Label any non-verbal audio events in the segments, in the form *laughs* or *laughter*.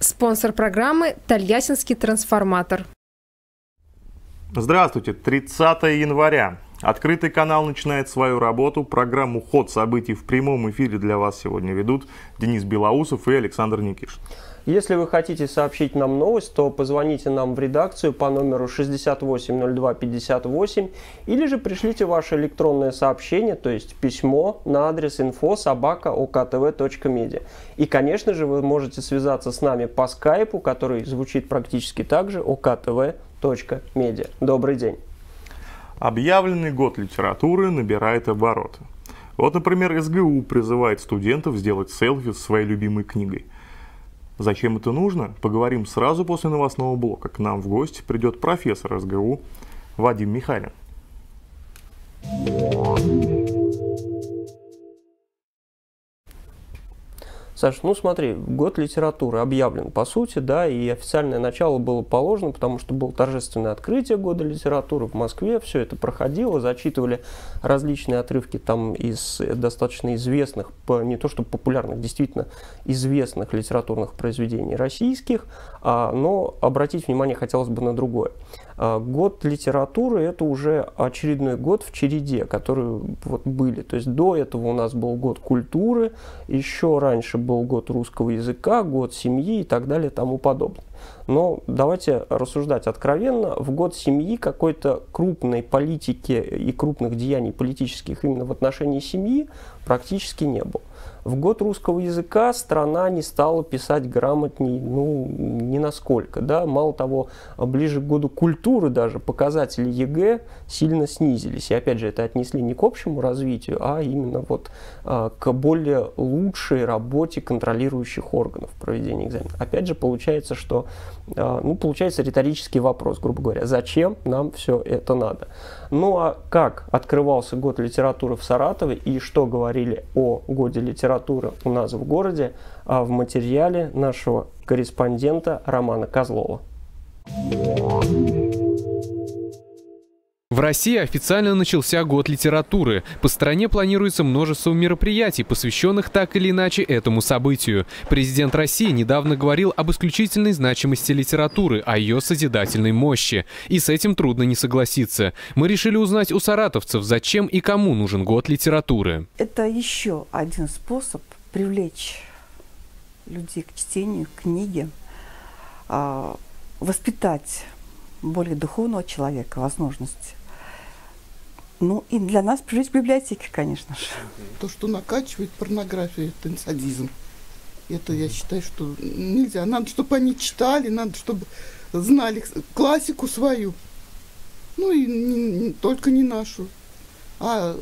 Спонсор программы – Тольяттинский трансформатор. Здравствуйте, 30 января. Открытый канал начинает свою работу. Программу «Ход событий» в прямом эфире для вас сегодня ведут Денис Белоусов и Александр Никиш. Если вы хотите сообщить нам новость, то позвоните нам в редакцию по номеру 680258 или же пришлите ваше электронное сообщение, то есть письмо на адрес info собака oktv.media. И, конечно же, вы можете связаться с нами по скайпу, который звучит практически так же oktv.media. Добрый день. Объявленный год литературы набирает обороты. Вот, например, СГУ призывает студентов сделать селфи с своей любимой книгой – Зачем это нужно, поговорим сразу после новостного блока. К нам в гости придет профессор СГУ Вадим Михайлин. Саш, ну смотри, год литературы объявлен по сути, да, и официальное начало было положено, потому что было торжественное открытие года литературы в Москве, все это проходило, зачитывали различные отрывки там из достаточно известных, не то что популярных, действительно известных литературных произведений российских, а, но обратить внимание хотелось бы на другое. А, год литературы – это уже очередной год в череде, которые вот были. То есть до этого у нас был год культуры, еще раньше был год русского языка, год семьи и так далее и тому подобное. Но давайте рассуждать откровенно. В год семьи какой-то крупной политики и крупных деяний политических именно в отношении семьи практически не было. В год русского языка страна не стала писать грамотней, ну, ни насколько, да, мало того, ближе к году культуры даже показатели ЕГЭ сильно снизились. И опять же, это отнесли не к общему развитию, а именно вот а, к более лучшей работе контролирующих органов проведения экзамена. Опять же, получается, что, а, ну, получается риторический вопрос, грубо говоря, зачем нам все это надо? Ну, а как открывался год литературы в Саратове и что говорили о годе литературы у нас в городе а в материале нашего корреспондента Романа Козлова. В России официально начался год литературы. По стране планируется множество мероприятий, посвященных так или иначе этому событию. Президент России недавно говорил об исключительной значимости литературы, о ее созидательной мощи. И с этим трудно не согласиться. Мы решили узнать у саратовцев, зачем и кому нужен год литературы. Это еще один способ привлечь людей к чтению, к книге, а, воспитать более духовного человека возможность ну и для нас жить в библиотеке, конечно же. То, что накачивает порнографию, это садизм. Это я считаю, что нельзя. Надо, чтобы они читали, надо, чтобы знали классику свою. Ну и не, не, только не нашу. А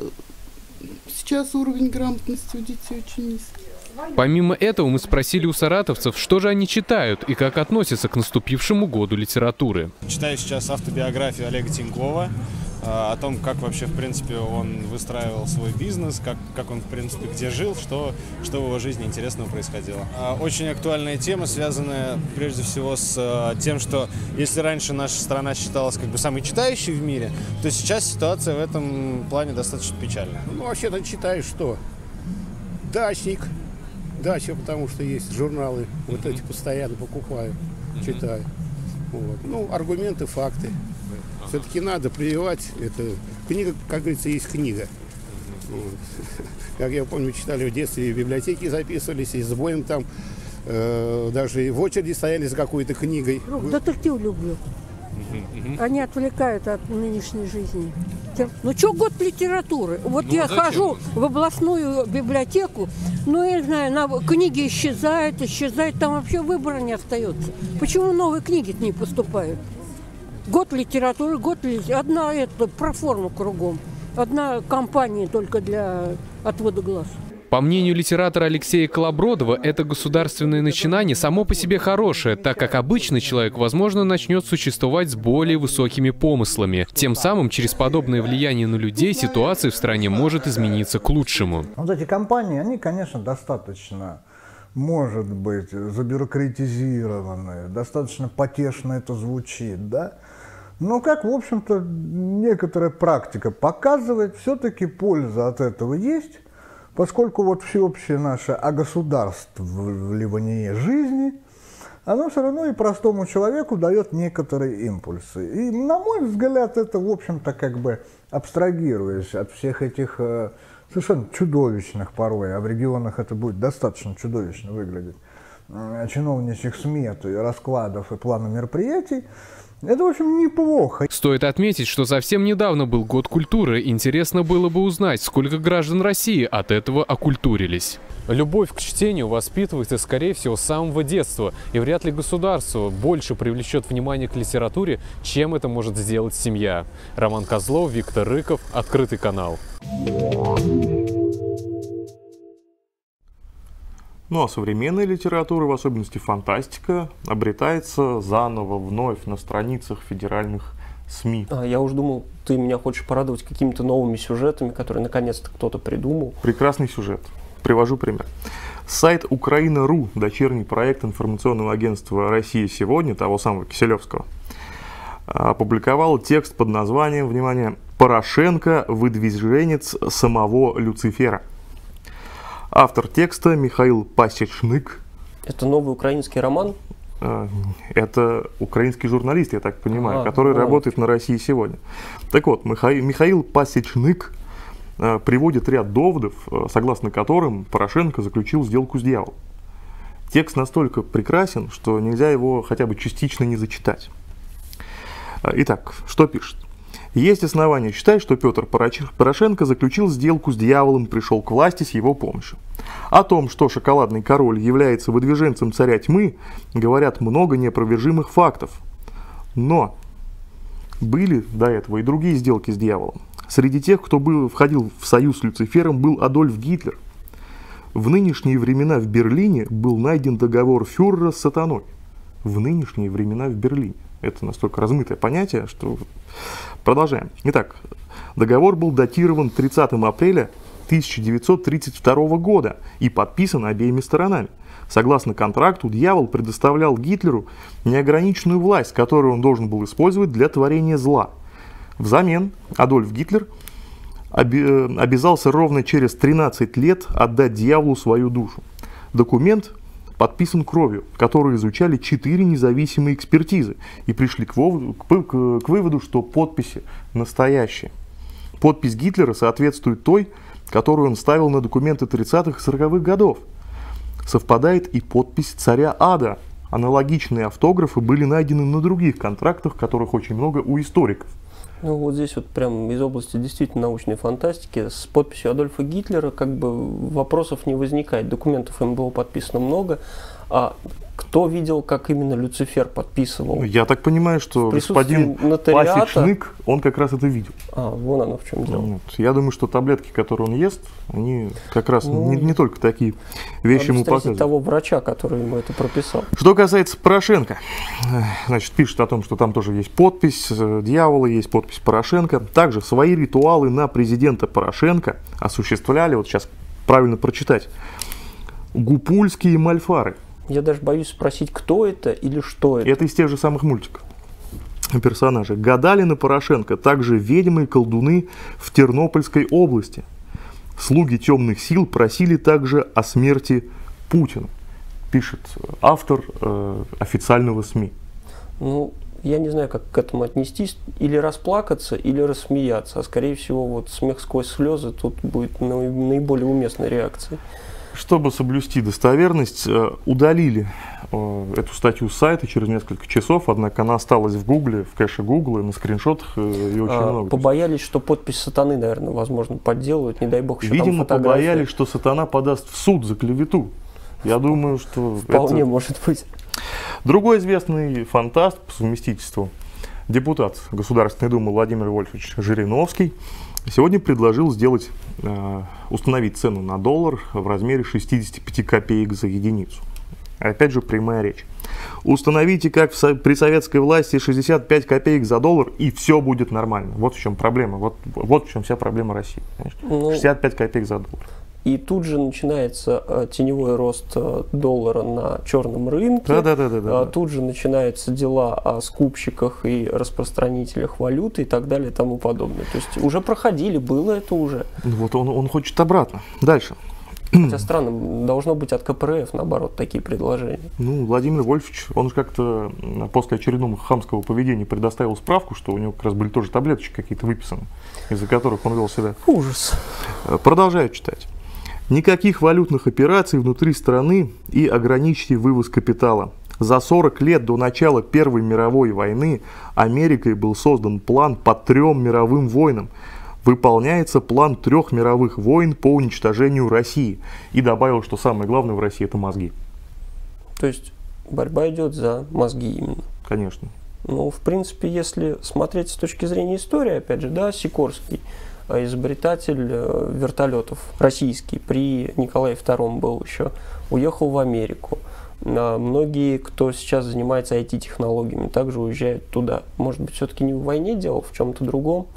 сейчас уровень грамотности у детей очень низкий. Помимо этого мы спросили у саратовцев, что же они читают и как относятся к наступившему году литературы. Читаю сейчас автобиографию Олега Тинькова. А, о том, как вообще, в принципе, он выстраивал свой бизнес, как, как он, в принципе, где жил, что, что в его жизни интересного происходило. А, очень актуальная тема, связанная прежде всего с а, тем, что если раньше наша страна считалась как бы самой читающей в мире, то сейчас ситуация в этом плане достаточно печальная. Ну, вообще-то читаю что? Дачник. Дача, потому что есть журналы, mm-hmm. вот эти постоянно покупаю, mm-hmm. читаю. Вот. Ну, аргументы, факты. Все-таки надо прививать. Это книга, как говорится, есть книга. Вот. *laughs* Как я помню, читали в детстве, в библиотеке записывались, и с боем там э, даже в очереди стояли за какой-то книгой. Ну, детектив люблю. Они отвлекают от нынешней жизни. Ну, что год литературы? Вот ну, я зачем? хожу в областную библиотеку, ну, я не знаю, на, книги исчезают, исчезают, там вообще выбора не остается. Почему новые книги не поступают? Год литературы, год. Одна это про форму кругом. Одна компания только для отвода глаз. По мнению литератора Алексея Колобродова, это государственное начинание само по себе хорошее, так как обычный человек, возможно, начнет существовать с более высокими помыслами. Тем самым, через подобное влияние на людей, ситуация в стране может измениться к лучшему. Вот эти компании, они, конечно, достаточно может быть, забюрократизированные, достаточно потешно это звучит, да? Но как, в общем-то, некоторая практика показывает, все-таки польза от этого есть, поскольку вот всеобщее наше огосударствование жизни, оно все равно и простому человеку дает некоторые импульсы. И, на мой взгляд, это, в общем-то, как бы абстрагируясь от всех этих э, совершенно чудовищных порой, а в регионах это будет достаточно чудовищно выглядеть, э, чиновничьих смет и раскладов и плана мероприятий, это, в общем, неплохо. Стоит отметить, что совсем недавно был год культуры. Интересно было бы узнать, сколько граждан России от этого окультурились. Любовь к чтению воспитывается, скорее всего, с самого детства. И вряд ли государство больше привлечет внимание к литературе, чем это может сделать семья. Роман Козлов, Виктор Рыков, Открытый канал. Ну а современная литература, в особенности фантастика, обретается заново, вновь на страницах федеральных СМИ. А, я уж думал, ты меня хочешь порадовать какими-то новыми сюжетами, которые наконец-то кто-то придумал. Прекрасный сюжет. Привожу пример. Сайт Украина.ру, дочерний проект информационного агентства «Россия сегодня», того самого Киселевского, опубликовал текст под названием, внимание, «Порошенко – выдвиженец самого Люцифера». Автор текста Михаил Пасечник. Это новый украинский роман? А, это украинский журналист, я так понимаю, а, который вот. работает на России сегодня. Так вот, Михаил, Михаил Пасечник а, приводит ряд доводов, согласно которым Порошенко заключил сделку с дьяволом. Текст настолько прекрасен, что нельзя его хотя бы частично не зачитать. Итак, что пишет? Есть основания считать, что Петр Порошенко заключил сделку с дьяволом и пришел к власти с его помощью. О том, что шоколадный король является выдвиженцем царя тьмы, говорят много неопровержимых фактов. Но были до этого и другие сделки с дьяволом. Среди тех, кто был, входил в союз с Люцифером, был Адольф Гитлер. В нынешние времена в Берлине был найден договор фюрера с сатаной. В нынешние времена в Берлине. Это настолько размытое понятие, что Продолжаем. Итак, договор был датирован 30 апреля 1932 года и подписан обеими сторонами. Согласно контракту, дьявол предоставлял Гитлеру неограниченную власть, которую он должен был использовать для творения зла. Взамен Адольф Гитлер обязался ровно через 13 лет отдать дьяволу свою душу. Документ подписан кровью, который изучали четыре независимые экспертизы и пришли к, к, к, к выводу, что подписи настоящие. Подпись Гитлера соответствует той, которую он ставил на документы 30-х и 40-х годов. Совпадает и подпись царя Ада. Аналогичные автографы были найдены на других контрактах, которых очень много у историков. Ну вот здесь вот прям из области действительно научной фантастики с подписью Адольфа Гитлера как бы вопросов не возникает. Документов им было подписано много. А кто видел, как именно Люцифер подписывал? Я так понимаю, что господин нотариата... Пасечник, он как раз это видел. А, вон оно в чем дело. Вот. Я думаю, что таблетки, которые он ест, они как раз ну, не, не только такие вещи ему показывают. того врача, который ему это прописал. Что касается Порошенко, значит, пишет о том, что там тоже есть подпись э, дьявола, есть подпись Порошенко. Также свои ритуалы на президента Порошенко осуществляли, вот сейчас правильно прочитать, гупульские мальфары – я даже боюсь спросить, кто это или что это. Это из тех же самых мультиков персонажи. Гадали на Порошенко также ведьмы и колдуны в Тернопольской области. Слуги темных сил просили также о смерти Путина, пишет автор э, официального СМИ. Ну, я не знаю, как к этому отнестись. Или расплакаться, или рассмеяться. А скорее всего, вот смех сквозь слезы тут будет наиболее уместной реакцией. Чтобы соблюсти достоверность, э, удалили э, эту статью с сайта через несколько часов, однако она осталась в Гугле, в кэше Гугла, на скриншотах э, ее очень а, много. Побоялись, что подпись сатаны, наверное, возможно, подделывают, не дай бог, еще Видимо, побоялись, что сатана подаст в суд за клевету. Я думаю, что... Вполне это... может быть. Другой известный фантаст по совместительству, депутат Государственной Думы Владимир Вольфович Жириновский, сегодня предложил сделать Э, установить цену на доллар в размере 65 копеек за единицу. Опять же, прямая речь. Установите, как в, при советской власти, 65 копеек за доллар, и все будет нормально. Вот в чем проблема. Вот, вот в чем вся проблема России. Ну, 65 копеек за доллар. И тут же начинается э, теневой рост э, доллара на черном рынке. Да, да, да, да, да. Тут же начинаются дела о скупщиках и распространителях валюты и так далее и тому подобное. То есть уже проходили, было это уже. Ну Вот он, он хочет обратно. Дальше. Хотя странно, должно быть от КПРФ, наоборот, такие предложения. Ну, Владимир Вольфович, он же как-то после очередного хамского поведения предоставил справку, что у него как раз были тоже таблеточки какие-то выписаны, из-за которых он вел себя. Ужас. Э, Продолжаю читать. Никаких валютных операций внутри страны и ограничьте вывоз капитала. За 40 лет до начала Первой мировой войны Америкой был создан план по трем мировым войнам. Выполняется план трех мировых войн по уничтожению России. И добавил, что самое главное в России это мозги. То есть борьба идет за мозги именно. Конечно. Ну, в принципе, если смотреть с точки зрения истории, опять же, да, Сикорский, изобретатель э, вертолетов российский, при Николае II был еще, уехал в Америку. А Многие, кто сейчас занимается IT-технологиями, также уезжают туда. Может быть, все-таки не в войне дело, в чем-то другом.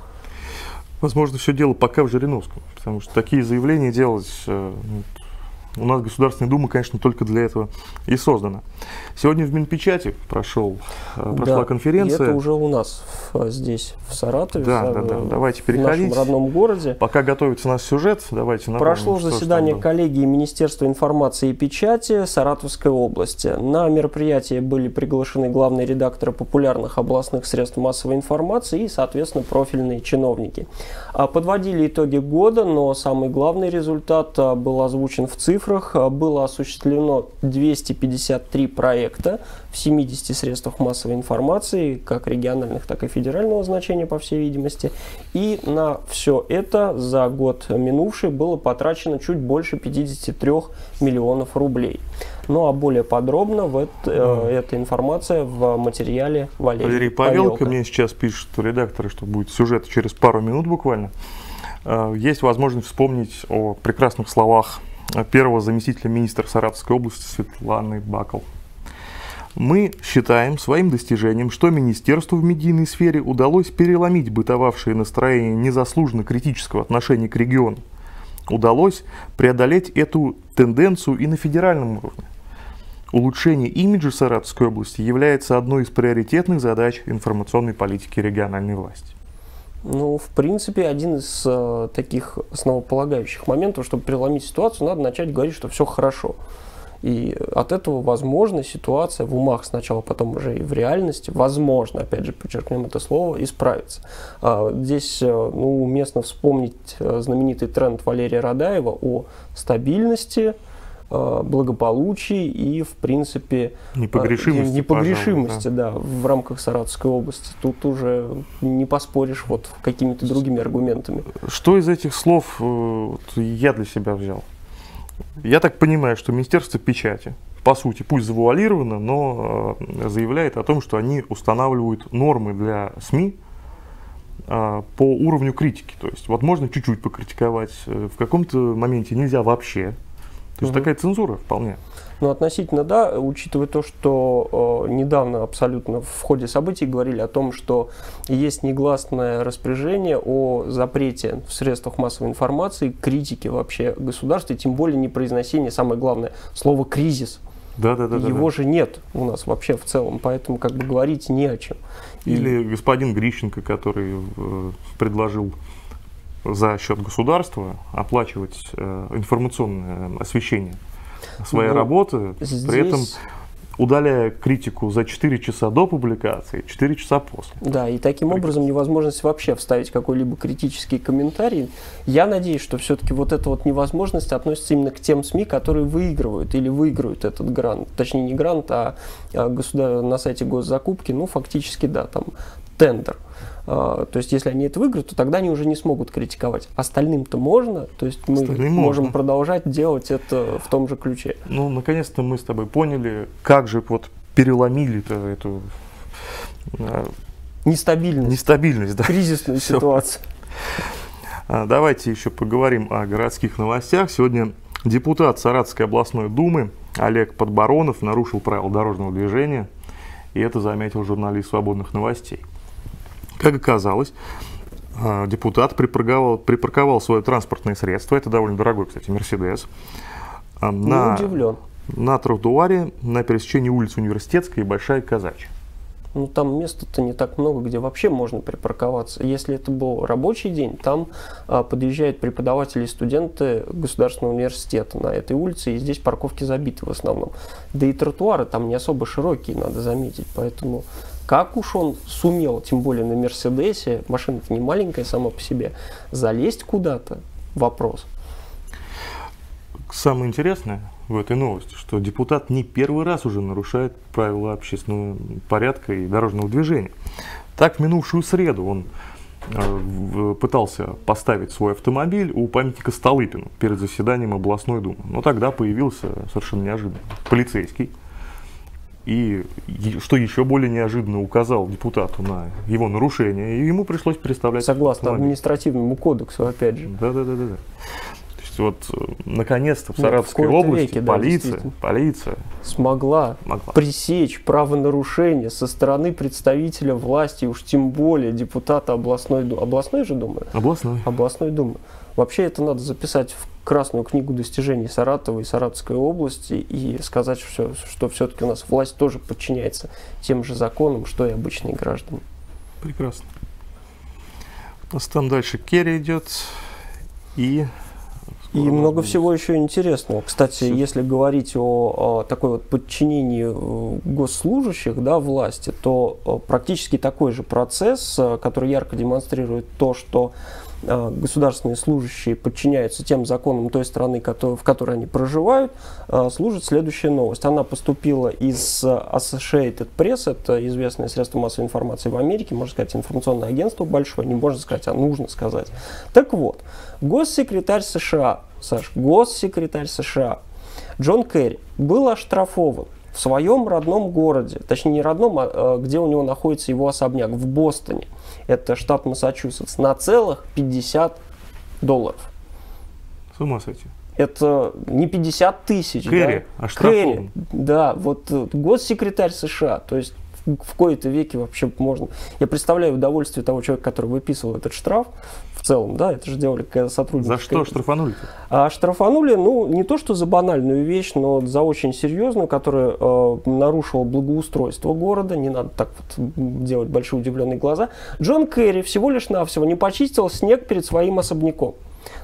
Возможно, все дело пока в Жириновском, потому что такие заявления делать э, ну, у нас Государственная Дума, конечно, только для этого и создана. Сегодня в Минпечати прошел, э, прошла Да, конференция. И это уже у нас в- здесь, в Саратове, Да, в- да, да. в Давайте нашем переходить. родном городе. Пока готовится наш сюжет, давайте напомним, Прошло что заседание коллегии Министерства информации и печати Саратовской области. На мероприятие были приглашены главные редакторы популярных областных средств массовой информации и, соответственно, профильные чиновники. А, Подводили итоги года, но самый главный результат а, был озвучен в цифрах. А, Было осуществлено 253 проекта в 70 средствах массовой информации, как региональных, так и федерального значения, по всей видимости. И на все это за год минувший было потрачено чуть больше 53 миллионов рублей. Ну а более подробно в это, э, эта информация в материале Валерия Валерий Павелко мне сейчас пишет, редакторы, что будет сюжет через пару минут буквально. Э, Есть возможность вспомнить о прекрасных словах первого заместителя министра Саратовской области Светланы Бакал. Мы считаем своим достижением, что министерству в медийной сфере удалось переломить бытовавшие настроения незаслуженно критического отношения к региону. Удалось преодолеть эту тенденцию и на федеральном уровне. Улучшение имиджа Саратовской области является одной из приоритетных задач информационной политики региональной власти. Ну, в принципе, один из э, таких основополагающих моментов, чтобы переломить ситуацию, надо начать говорить, что все хорошо. И от этого, возможно, ситуация в умах сначала, потом уже и в реальности, возможно, опять же, подчеркнем это слово, исправится. А, Здесь, э, ну, уместно вспомнить э, знаменитый тренд Валерия Радаева о стабильности, благополучии и, в принципе, Непогрешимости, э, непогрешимости, пожалуй, да, в рамках Саратовской области. Тут уже не поспоришь вот какими-то другими аргументами. Что из этих слов э, я для себя взял? Я так понимаю, что Министерство печати, по сути, пусть завуалировано, но э, заявляет о том, что они устанавливают нормы для СМИ э, по уровню критики. То есть, вот можно чуть-чуть покритиковать, э, в каком-то моменте нельзя вообще. То есть Мгм. такая цензура вполне. Ну, относительно, да, учитывая то, что э, недавно абсолютно в ходе событий говорили о том, что есть негласное распоряжение о запрете в средствах массовой информации критики вообще государства, и тем более не произносения, самое главное, слова «кризис». Да, да, да. Его да. же нет у нас вообще в целом, поэтому как бы говорить не о чем. И- Или господин Грищенко, который э, предложил за счет государства оплачивать э, информационное освещение своей Ну, работы, при этом здесь- удаляя критику за 4 часа до публикации, 4 часа после. Да, и таким образом невозможность вообще вставить какой-либо критический комментарий. Я надеюсь, что все-таки вот эта вот невозможность относится именно к тем СМИ, которые выигрывают или выиграют этот грант. Точнее, не грант, а, а государ... на сайте госзакупки, ну, фактически, да, там тендер. А, то есть, если они это выиграют, то тогда они уже не смогут критиковать. Остальным-то можно, то есть мы Остальным можем можно. продолжать делать это в том же ключе. Ну, наконец-то мы с тобой поняли, как же вот переломили-то эту э, Нестабильность, нестабильность. Да? кризисную ситуацию. А, Давайте еще поговорим о городских новостях. Сегодня депутат Саратовской областной думы Олег Подборонов нарушил правила дорожного движения, и это заметил журналист «Свободных новостей». Как оказалось, А, депутат припарковал, припарковал свое транспортное средство, это довольно дорогой, кстати, Мерседес, а, на, удивлен. на тротуаре на пересечении улиц Университетская и Большая Казачья. Ну, там места-то не так много, где вообще можно припарковаться. Если это был рабочий день, там а, подъезжают преподаватели и студенты государственного университета на этой улице, и здесь парковки забиты в основном. Да и тротуары там не особо широкие, надо заметить. Поэтому как уж он сумел, тем более на Мерседесе, машина-то не маленькая сама по себе, залезть куда-то, вопрос. Самое интересное в этой новости, что депутат не первый раз уже нарушает правила общественного порядка и дорожного движения. Так, в минувшую среду он э, пытался поставить свой автомобиль у памятника Столыпину перед заседанием областной думы. Но тогда появился совершенно неожиданно полицейский, и что еще более неожиданно указал депутату на его нарушение, и ему пришлось представлять. Согласно автомобиль. административному кодексу, опять же. Да, да, да, да. да. То есть вот э, наконец-то в ну, Саратовской в области веке, полиция, да, полиция смогла, смогла пресечь правонарушение со стороны представителя власти, уж тем более депутата областной думы. Областной же думы? Областной. Областной думы. Вообще это надо записать в Красную книгу достижений Саратова и Саратовской области и сказать, что, что все-таки у нас власть тоже подчиняется тем же законам, что и обычные граждане. Прекрасно. У нас там дальше Керри идет и и много всего еще интересного. Кстати, Все. если говорить о, о такой вот подчинении э, госслужащих да, власти, то э, практически такой же процесс, э, который ярко демонстрирует то, что государственные служащие подчиняются тем законам той страны, в которой они проживают, э, служит следующая новость. Она поступила из Associated Press, это известное средство массовой информации в Америке, можно сказать, информационное агентство большое, не можно сказать, а нужно сказать. Так вот, госсекретарь США, Саш, госсекретарь США Джон Керри был оштрафован в своем родном городе, точнее не родном, а э, где у него находится его особняк, в Бостоне – это штат Массачусетс, на целых 50 долларов. С ума сойти. Это не 50 тысяч. Кэрри, да? а Кэрри, да, вот э, госсекретарь США, то есть в кои-то веке вообще можно... Я представляю удовольствие того человека, который выписывал этот штраф, в целом, да, это же делали сотрудники. За что штрафанули? -то? А штрафанули, ну, не то что за банальную вещь, но за очень серьезную, которая э, нарушила благоустройство города, не надо так вот делать большие удивленные глаза. Джон Керри всего лишь навсего не почистил снег перед своим особняком.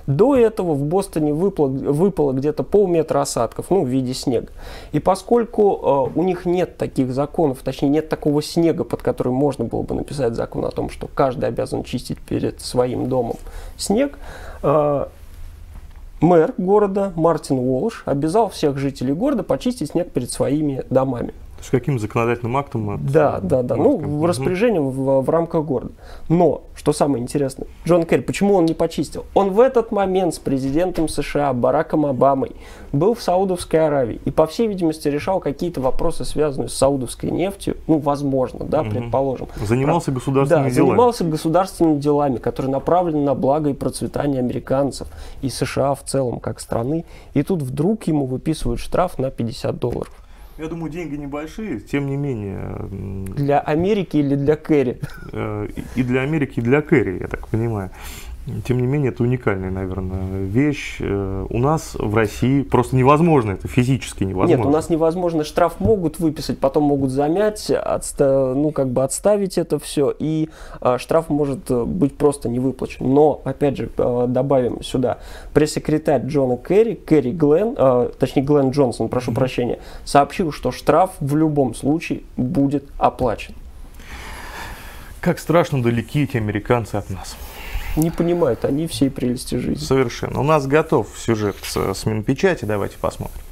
До этого в Бостоне выпало, выпало где-то полметра осадков, ну, в виде снега. И поскольку э, у них нет таких законов, точнее, нет такого снега, под который можно было бы написать закон о том, что каждый обязан чистить перед своим домом снег, э, мэр города Мартин Уолш обязал всех жителей города почистить снег перед своими домами. С каким законодательным актом? От, да, да, да. Ну, в распоряжением в, в рамках города. Но, что самое интересное, Джон Керри, почему он не почистил? Он в этот момент с президентом США Бараком Обамой был в Саудовской Аравии и, по всей видимости, решал какие-то вопросы, связанные с саудовской нефтью. Ну, возможно, да, угу. предположим. Занимался государственными да, делами. занимался государственными делами, которые направлены на благо и процветание американцев и США в целом, как страны. И тут вдруг ему выписывают штраф на 50 долларов. Я думаю, деньги небольшие, тем не менее. Для Америки или для Кэрри? Э, и для Америки, и для Кэрри, я так понимаю. Тем не менее, это уникальная, наверное, вещь. Э, у нас в России просто невозможно, это физически невозможно. Нет, у нас невозможно. Штраф могут выписать, потом могут замять, отста ну, как бы отставить это все, и а, штраф может э, быть просто не выплачен. Но, опять же, добавим сюда, пресс-секретарь Джона Керри, Керри Глен, а, точнее Глен Джонсон, прошу mm-hmm. прощения, сообщил, что штраф в любом случае будет оплачен. Как страшно далеки эти американцы от нас не понимают они всей прелести жизни. Совершенно. У нас готов сюжет с Минпечати, давайте посмотрим.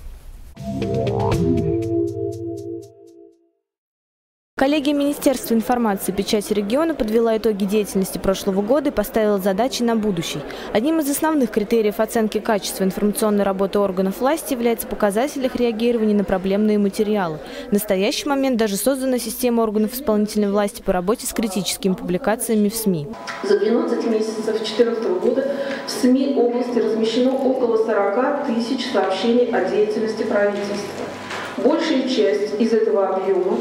Коллегия Министерства информации печати региона подвела итоги деятельности прошлого года и поставила задачи на будущий. Одним из основных критериев оценки качества информационной работы органов власти является показатель их реагирования на проблемные материалы. В настоящий момент даже создана система органов исполнительной власти по работе с критическими публикациями в СМИ. За 12 месяцев 2014 года в СМИ области размещено около 40 тысяч сообщений о деятельности правительства. Большая часть из этого объема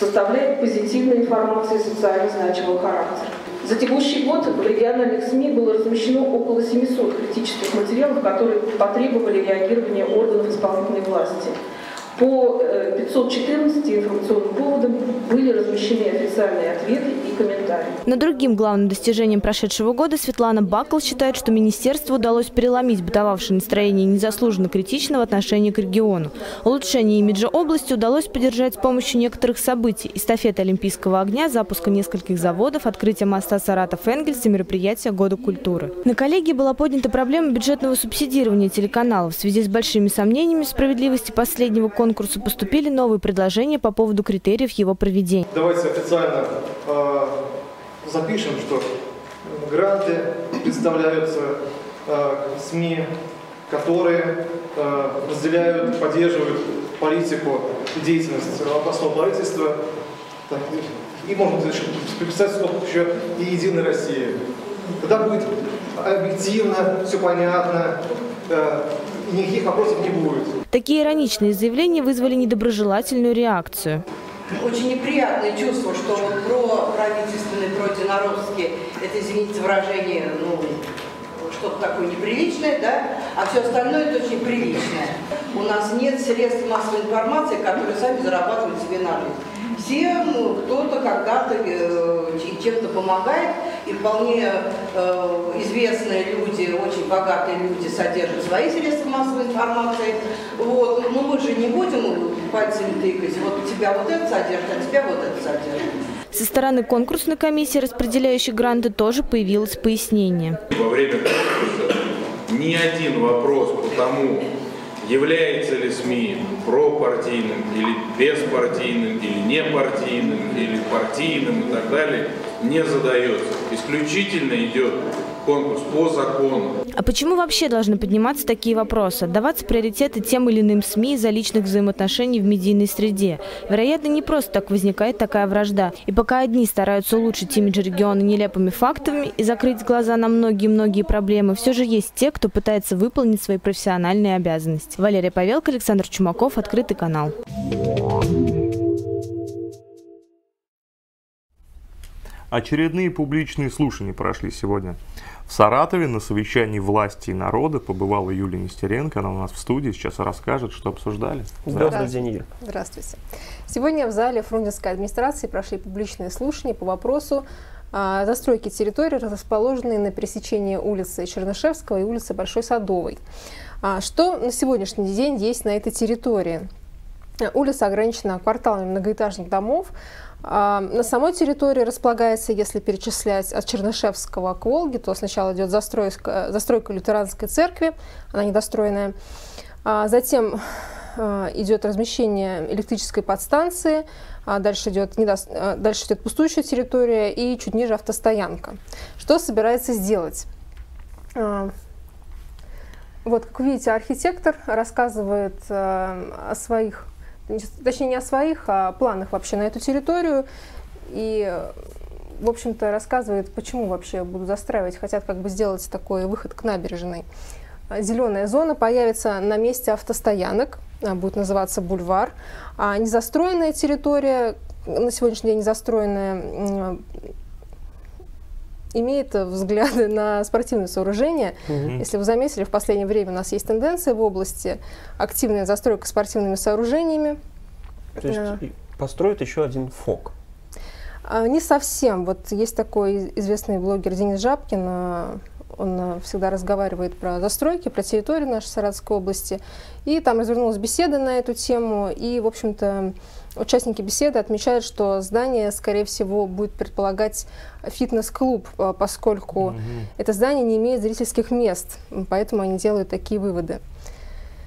составляет позитивная информация социально значимого характера. За текущий год в региональных СМИ было размещено около 700 критических материалов, которые потребовали реагирования органов исполнительной власти. По 514 э, информационным поводам были размещены официальные ответы и комментарии. Но другим главным достижением прошедшего года Светлана Бакл считает, что министерству удалось переломить бытовавшее настроение незаслуженно критичного отношения к региону. Улучшение имиджа области удалось поддержать с помощью некоторых событий. Эстафеты Олимпийского огня, запуска нескольких заводов, открытие моста Саратов-Энгельс и мероприятия Года культуры. На коллегии была поднята проблема бюджетного субсидирования телеканалов. В связи с большими сомнениями справедливости последнего конкурса конкурсу поступили новые предложения по поводу критериев его проведения. Давайте официально э, запишем, что гранты представляются э, СМИ, которые э, разделяют, поддерживают политику и деятельность областного правительства. Так, и можно представить сколько еще и Единой России. Тогда будет объективно, все понятно, э, и никаких вопросов не будет. Такие ироничные заявления вызвали недоброжелательную реакцию. Очень неприятное чувство, что вот про правительственный, протинародский, это, извините выражение, ну, что-то такое неприличное, да, а все остальное это очень приличное. У нас нет средств массовой информации, которые сами зарабатывают себе на жизнь все, ну, кто-то когда-то э, чем-то помогает, и вполне э, известные люди, очень богатые люди содержат свои средства массовой информации. Вот. Но мы же не будем пальцами тыкать, вот тебя вот это содержит, а тебя вот это содержит. Со стороны конкурсной комиссии, распределяющей гранты, тоже появилось пояснение. Во время конкурса ни один вопрос по тому, является ли СМИ пропартийным или беспартийным, или непартийным, или партийным и так далее, не задается. Исключительно идет конкурс по закону. А почему вообще должны подниматься такие вопросы? Даваться приоритеты тем или иным СМИ из-за личных взаимоотношений в медийной среде? Вероятно, не просто так возникает такая вражда. И пока одни стараются улучшить имидж региона нелепыми фактами и закрыть глаза на многие-многие проблемы, все же есть те, кто пытается выполнить свои профессиональные обязанности. Валерия Павелка, Александр Чумаков, Открытый канал. Очередные публичные слушания прошли сегодня. В Саратове на совещании власти и народа побывала Юлия Нестеренко. Она у нас в студии, сейчас расскажет, что обсуждали. Здравствуйте, день, Юлия. Здравствуйте. Сегодня в зале Фрунзенской администрации прошли публичные слушания по вопросу а, застройки территории, расположенной на пересечении улицы Чернышевского и улицы Большой Садовой. А, что на сегодняшний день есть на этой территории? Улица ограничена кварталами многоэтажных домов, на самой территории располагается, если перечислять от Чернышевского к Волге, то сначала идет застройка, застройка лютеранской церкви, она недостроенная. А затем а, идет размещение электрической подстанции, дальше идет, недо... дальше идет пустующая территория и чуть ниже автостоянка. Что собирается сделать? Вот, как видите, архитектор рассказывает о своих точнее не о своих, а о планах вообще на эту территорию. И, в общем-то, рассказывает, почему вообще будут застраивать, хотят как бы сделать такой выход к набережной. Зеленая зона появится на месте автостоянок, а, будет называться бульвар. А незастроенная территория, на сегодняшний день незастроенная, имеет взгляды на спортивные сооружения. Угу. Если вы заметили, в последнее время у нас есть тенденция в области активная застройка спортивными сооружениями. То есть а, построят еще один ФОК? А, не совсем. Вот есть такой известный блогер Денис Жабкин, а, он всегда разговаривает про застройки, про территорию нашей Саратовской области. И там развернулась беседа на эту тему. И, в общем-то, Участники беседы отмечают, что здание, скорее всего, будет предполагать фитнес-клуб, а, поскольку угу. это здание не имеет зрительских мест, поэтому они делают такие выводы.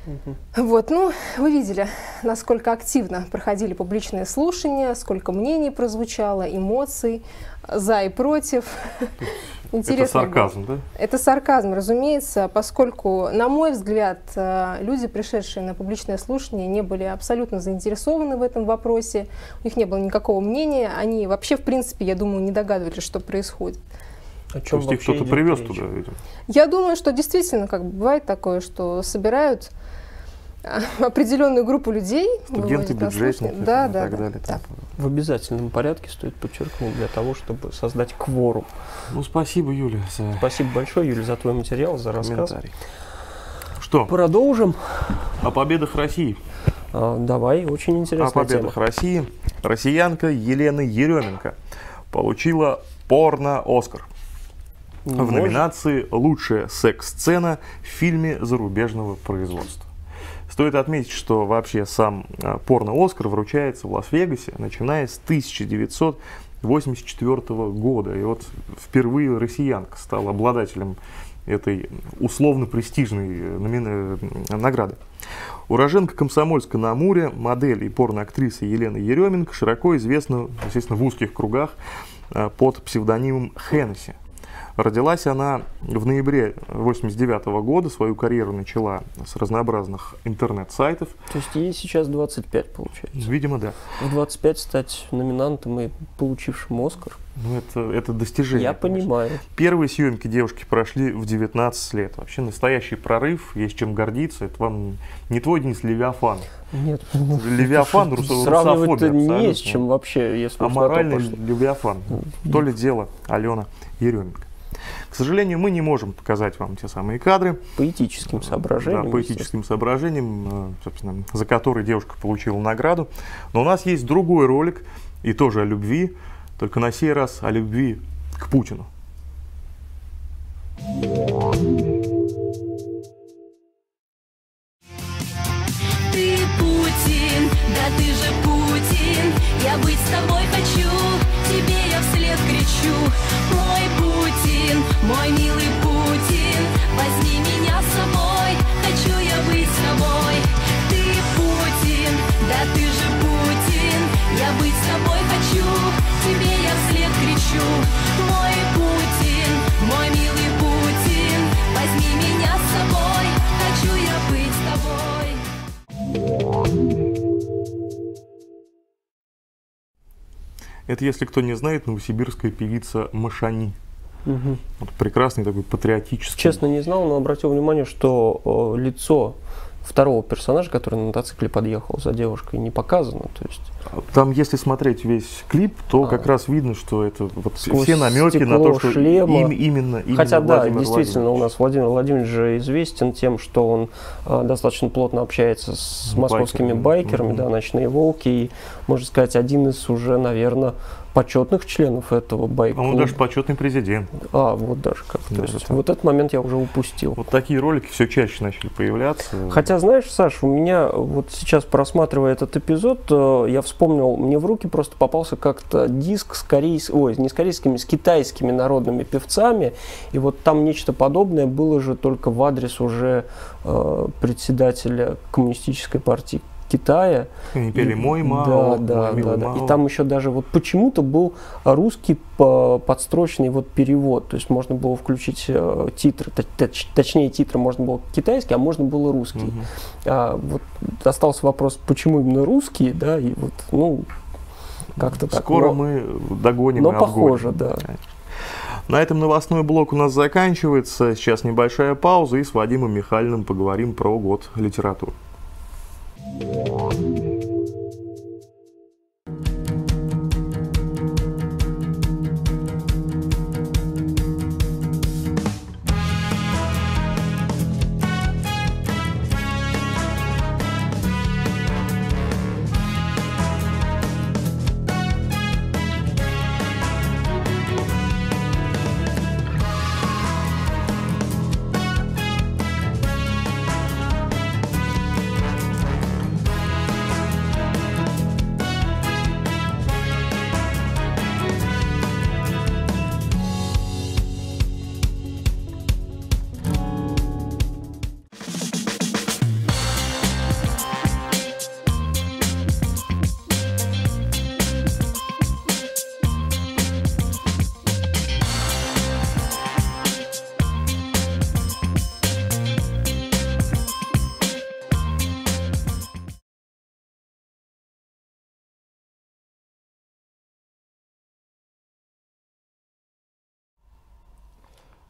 Угу. Вот, ну, вы видели, насколько активно проходили публичные слушания, сколько мнений прозвучало, эмоций за и против. Интересно. Это сарказм, да? Это сарказм, разумеется, поскольку, на мой взгляд, э, люди, пришедшие на публичное слушание, не были абсолютно заинтересованы в этом вопросе, у них не было никакого мнения, они вообще, в принципе, я думаю, не догадывались, что происходит. О чем То есть их кто-то привез речь? туда, видимо? Я думаю, что действительно, как бывает такое, что собирают *laughs* определенную группу людей. Студенты, бюджетники да, и да, так да, далее. да. В обязательном порядке стоит подчеркнуть для того, чтобы создать кворум. Ну, спасибо, Юля, за Спасибо большое, Юля, за твой материал, за рассказ. Что? Продолжим. О победах России. А, давай, очень О интересная тема. победах России. Россиянка Елена Еременко получила порно-Оскар. В Может. номинации «Лучшая секс-сцена в фильме зарубежного производства». Стоит отметить, что вообще сам а, порно-Оскар вручается в Лас-Вегасе, начиная с 1984 года. И вот впервые россиянка стала обладателем этой условно престижной э, награды. Уроженка Комсомольска на Амуре, модель и порноактриса Елена Еременко широко известна, естественно, в узких кругах э, под псевдонимом Хеннесси. Родилась она в ноябре 1989 года, свою карьеру начала с разнообразных интернет-сайтов. То есть ей сейчас 25, получается. Видимо, да. В 25 стать номинантом и получившим Оскар. Ну, это, это достижение. Я конечно. понимаю. Первые съемки девушки прошли в 19 лет. Вообще настоящий прорыв, есть чем гордиться. Это вам не твой Денис Левиафан. Нет. *laughs* Левиафан, русо- Сравнивать-то не есть чем вообще, если А моральный. Левиафан. То ли дело Алена Еременко. К сожалению, мы не можем показать вам те самые кадры. Поэтическим соображением. Да, поэтическим соображением, э, собственно, за который девушка получила награду. Но у нас есть другой ролик, и тоже о любви, только на сей раз о любви к Путину. Ты Путин, да ты же Путин Я быть с тобой хочу, тебе я вслед кричу Мой Путин, Это, если кто не знает, новосибирская певица Машани. Мгм. Вот прекрасный такой патриотический. Честно не знал, но обратил внимание, что э, лицо второго персонажа, который на мотоцикле подъехал за девушкой, не показано. То есть Там, если смотреть весь клип, то как раз видно, что это вот А. сквозь все намеки на то, что шлема. им- именно, именно Хотя да, Владимир действительно, Владимирович. у нас Владимир Владимирович же известен тем, что он а, достаточно плотно общается с московскими Байкерами. байкерами, Мгм. да, ночные волки, и, можно сказать, один из уже, наверное, почетных членов этого А байк-клуба. он даже почетный президент. А, вот даже как. То Да, есть да. вот этот момент я уже упустил. Вот такие ролики все чаще начали появляться. Хотя, знаешь, Саш, у меня вот сейчас, просматривая этот эпизод, э, я вспомнил, мне в руки просто попался как-то диск с корейскими, ой, не с корейскими, с китайскими народными певцами, и вот там нечто подобное было же только в адрес уже э, председателя коммунистической партии Китая. Они пели «Мой Мао», да, да, «Мой милый да, да. Мао». И там еще даже вот почему-то был русский по- подстрочный вот перевод. То есть можно было включить э, титры, точ- точ- точнее титры можно было китайский, а можно было русский. Мгм. А, вот остался вопрос, почему именно русские, да, и вот, ну, как-то так. Скоро Но- мы догоним но и обгоним. похоже, да. На этом новостной блок у нас заканчивается. Сейчас небольшая пауза, и с Вадимом Михайловым поговорим про год литературы. one.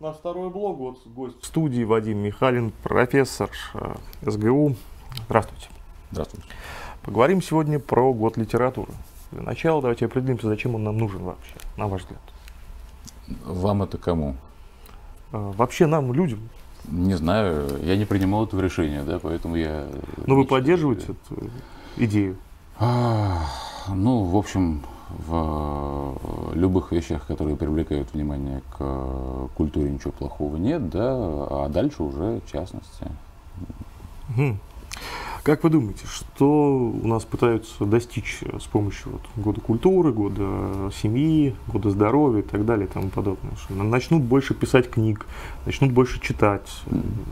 Наш второй блог, вот гость в студии Вадим Михалин, профессор э, СГУ, Здравствуйте. Здравствуйте. Поговорим сегодня про год литературы. Для начала давайте определимся, зачем он нам нужен вообще, на ваш взгляд. Вам это кому? А, вообще нам, людям. Не знаю, я не принимал этого решения, да, поэтому я... Но вы поддерживаете эту идею? А, ну, в общем, в любых вещах, которые привлекают внимание к культуре, ничего плохого нет, да, а дальше уже частности. Как вы думаете, что у нас пытаются достичь с помощью вот года культуры, года семьи, года здоровья и так далее и тому подобное? Что начнут больше писать книг, начнут больше читать.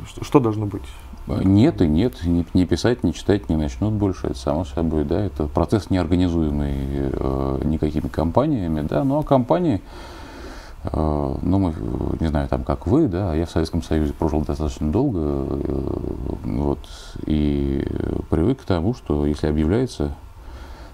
Что, что должно быть? Нет и нет, не, не писать, не читать не начнут больше, это само собой, да, это процесс неорганизуемый э, никакими компаниями, да, ну а компании, ну мы, не знаю, там как вы, да, я в Советском Союзе прожил достаточно долго, э, вот, и привык к тому, что если объявляется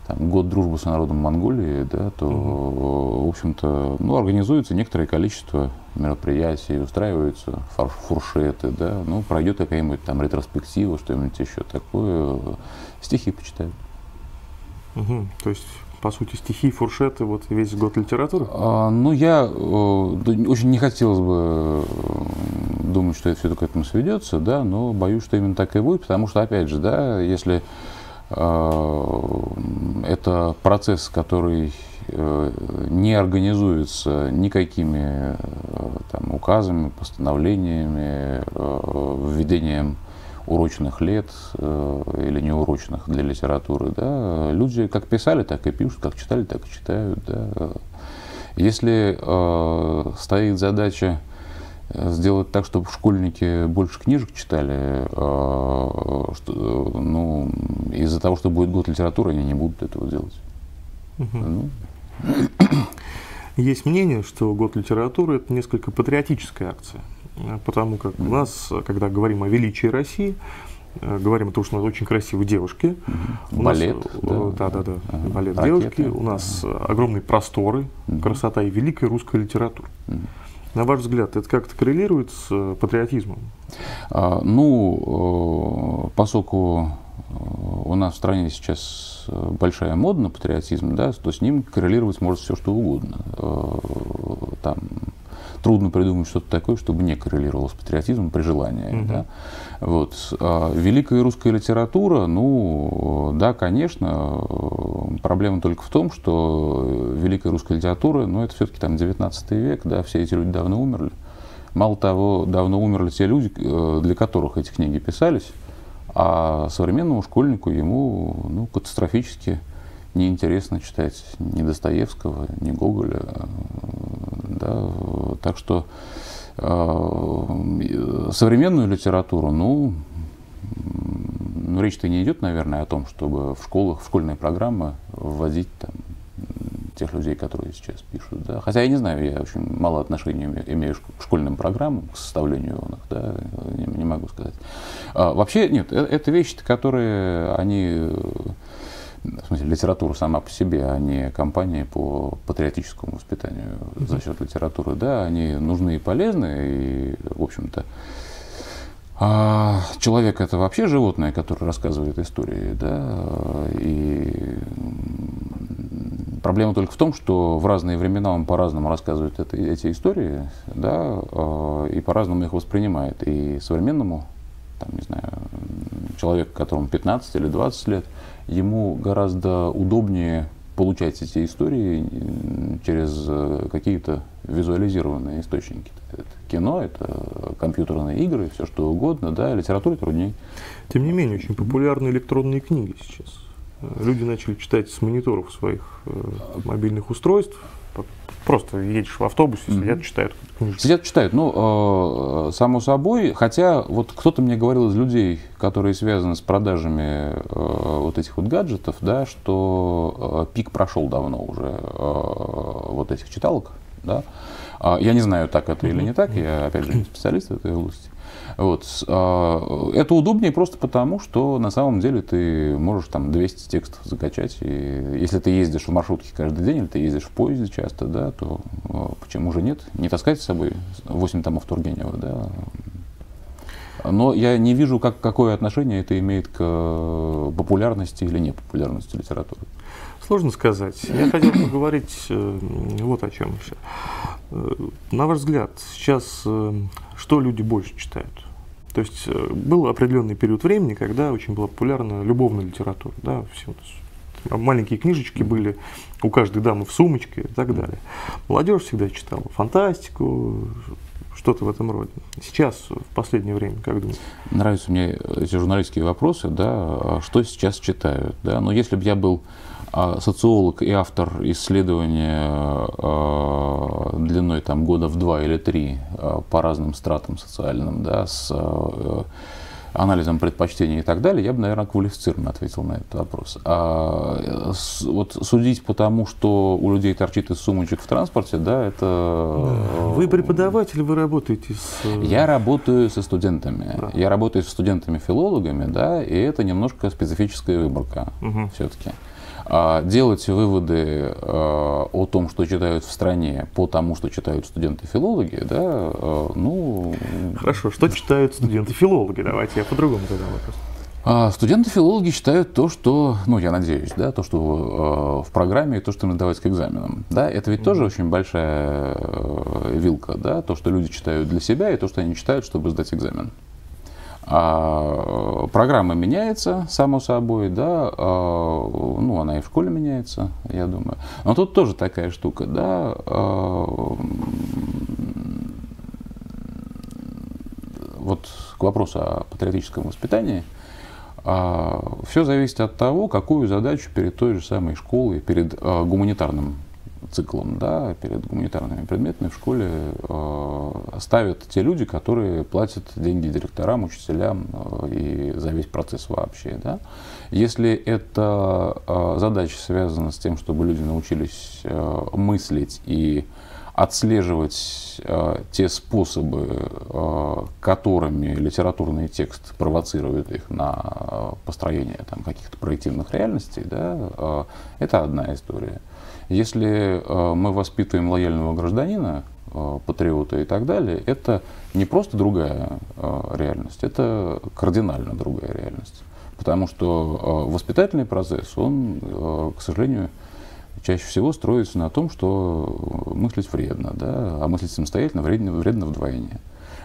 там, год дружбы с народом Монголии, да, то, угу. в общем-то, ну, организуется некоторое количество мероприятий, устраиваются фуршеты, да, ну, пройдет какая-нибудь там ретроспектива, что-нибудь еще такое, стихи почитают. Угу. То есть по сути, стихи, фуршеты, вот весь год литературы? А, ну, я э, очень не хотелось бы э, думать, что это все к этому сведется, да, но боюсь, что именно так и будет, потому что, опять же, да, если э, это процесс, который э, не организуется никакими э, там, указами, постановлениями, э, введением урочных лет э, или неурочных для литературы. Да, люди как писали, так и пишут, как читали, так и читают. Да. Если э, стоит задача э, сделать так, чтобы школьники больше книжек читали, э, что, ну, из-за того, что будет год литературы, они не будут этого делать. Угу. Ну. Есть мнение, что год литературы это несколько патриотическая акция. Потому как у нас, когда говорим о величии России, э, говорим о том, что у нас очень красивые девушки. У балет. Нас, да, да, да, да. Ага. балет Ракеты, девушки. У нас ага. огромные просторы, угу. красота и великая русская литература. Угу. На ваш взгляд, это как-то коррелирует с э, патриотизмом? А, ну, э, поскольку у нас в стране сейчас большая мода на патриотизм, да, то с ним коррелировать может все что угодно. Там трудно придумать что-то такое, чтобы не коррелировало с патриотизмом при желании. Угу. Да? Вот. А великая русская литература, ну, да, конечно, проблема только в том, что великая русская литература, ну, это все-таки там 19 век, да, все эти люди давно умерли. Мало того, давно умерли те люди, э, для которых эти книги писались, а современному школьнику ему ну, катастрофически неинтересно читать ни Достоевского, ни Гоголя. Да? Так что э, современную литературу, ну, ну речь-то не идет, наверное, о том, чтобы в школах, в школьные программы вводить там, тех людей, которые сейчас пишут. Да? Хотя я не знаю, я очень мало отношений имею к школьным программам, к составлению их, да, не, не могу сказать. А, вообще, нет, это, это вещи, которые они в смысле, литература сама по себе, а не компании по патриотическому воспитанию mm-hmm. за счет литературы. Да, они нужны и полезны, и, в общем-то, а человек это вообще животное, которое рассказывает истории, да, и проблема только в том, что в разные времена он по-разному рассказывает это, эти истории, да, а, и по-разному их воспринимает. И современному, там, не знаю, человеку, которому 15 или 20 лет, ему гораздо удобнее получать эти истории через э, какие-то визуализированные источники. Это кино, это компьютерные игры, все что угодно, да, литературе труднее. Тем не менее, очень популярны электронные книги сейчас. Люди начали читать с мониторов своих э, мобильных устройств, Просто едешь в автобусе, mm-hmm. сидят, читают книжку. Сидят, читают. Ну, э, само собой, хотя вот кто-то мне говорил из людей, которые связаны с продажами э, вот этих вот гаджетов, да, что э, пик прошел давно уже э, вот этих читалок, да. А, я не знаю, так это или не так, я, опять же, не специалист в этой области. Вот. А, это удобнее просто потому, что на самом деле ты можешь там 200 текстов закачать. И если ты ездишь в маршрутке каждый день, или ты ездишь в поезде часто, да, то а, почему же нет? Не таскать с собой 8 томов Тургенева, да. Но я не вижу, как, какое отношение это имеет к э, популярности или непопулярности литературы. Сложно сказать. Я хотел поговорить э, вот о чем еще. Э, на ваш взгляд, сейчас э, что люди больше читают? То есть был определенный период времени, когда очень была популярна любовная литература. Да, все, маленькие книжечки были у каждой дамы в сумочке и так далее. Молодежь всегда читала фантастику, что-то в этом роде. Сейчас, в последнее время, как думаете? Нравятся мне эти журналистские вопросы, да, а что сейчас читают, да, но если бы я был социолог и автор исследования а, длиной там года в два или три а, по разным стратам социальным, да, с анализом предпочтений и так далее, я бы, наверное, квалифицированно ответил на этот вопрос. А вот судить по тому, что у людей торчит из сумочек в транспорте, да, это... Вы преподаватель, вы работаете с... Я работаю со студентами. Да. Я работаю со студентами-филологами, да, и это немножко специфическая выборка угу. все-таки. А, делать выводы а, о том, что читают в стране, по тому, что читают студенты-филологи, да, а, ну... Хорошо, что читают студенты-филологи? Давайте я по-другому задам вопрос. Студенты-филологи считают то, что, ну, я надеюсь, да, то, что э, в программе и то, что им сдавать к экзаменам. Да, это ведь mm-hmm. тоже очень большая э, вилка, да, то, что люди читают для себя и то, что они читают, чтобы сдать экзамен. А, программа меняется, само собой, да, а, ну, она и в школе меняется, я думаю. Но тут тоже такая штука, да, а, вот к вопросу о патриотическом воспитании, все зависит от того, какую задачу перед той же самой школой, перед гуманитарным циклом, да, перед гуманитарными предметами в школе э, ставят те люди, которые платят деньги директорам, учителям э, и за весь процесс вообще. Да. Если эта э, задача связана с тем, чтобы люди научились э, мыслить и отслеживать э, те способы, э, которыми литературный текст провоцирует их на э, построение там, каких-то проективных реальностей, да, э, это одна история. Если э, мы воспитываем лояльного гражданина, э, патриота и так далее, это не просто другая э, реальность, это кардинально другая реальность. Потому что воспитательный процесс, он, к сожалению, чаще всего строится на том, что мыслить вредно, да, а мыслить самостоятельно вредно, вредно вдвойне.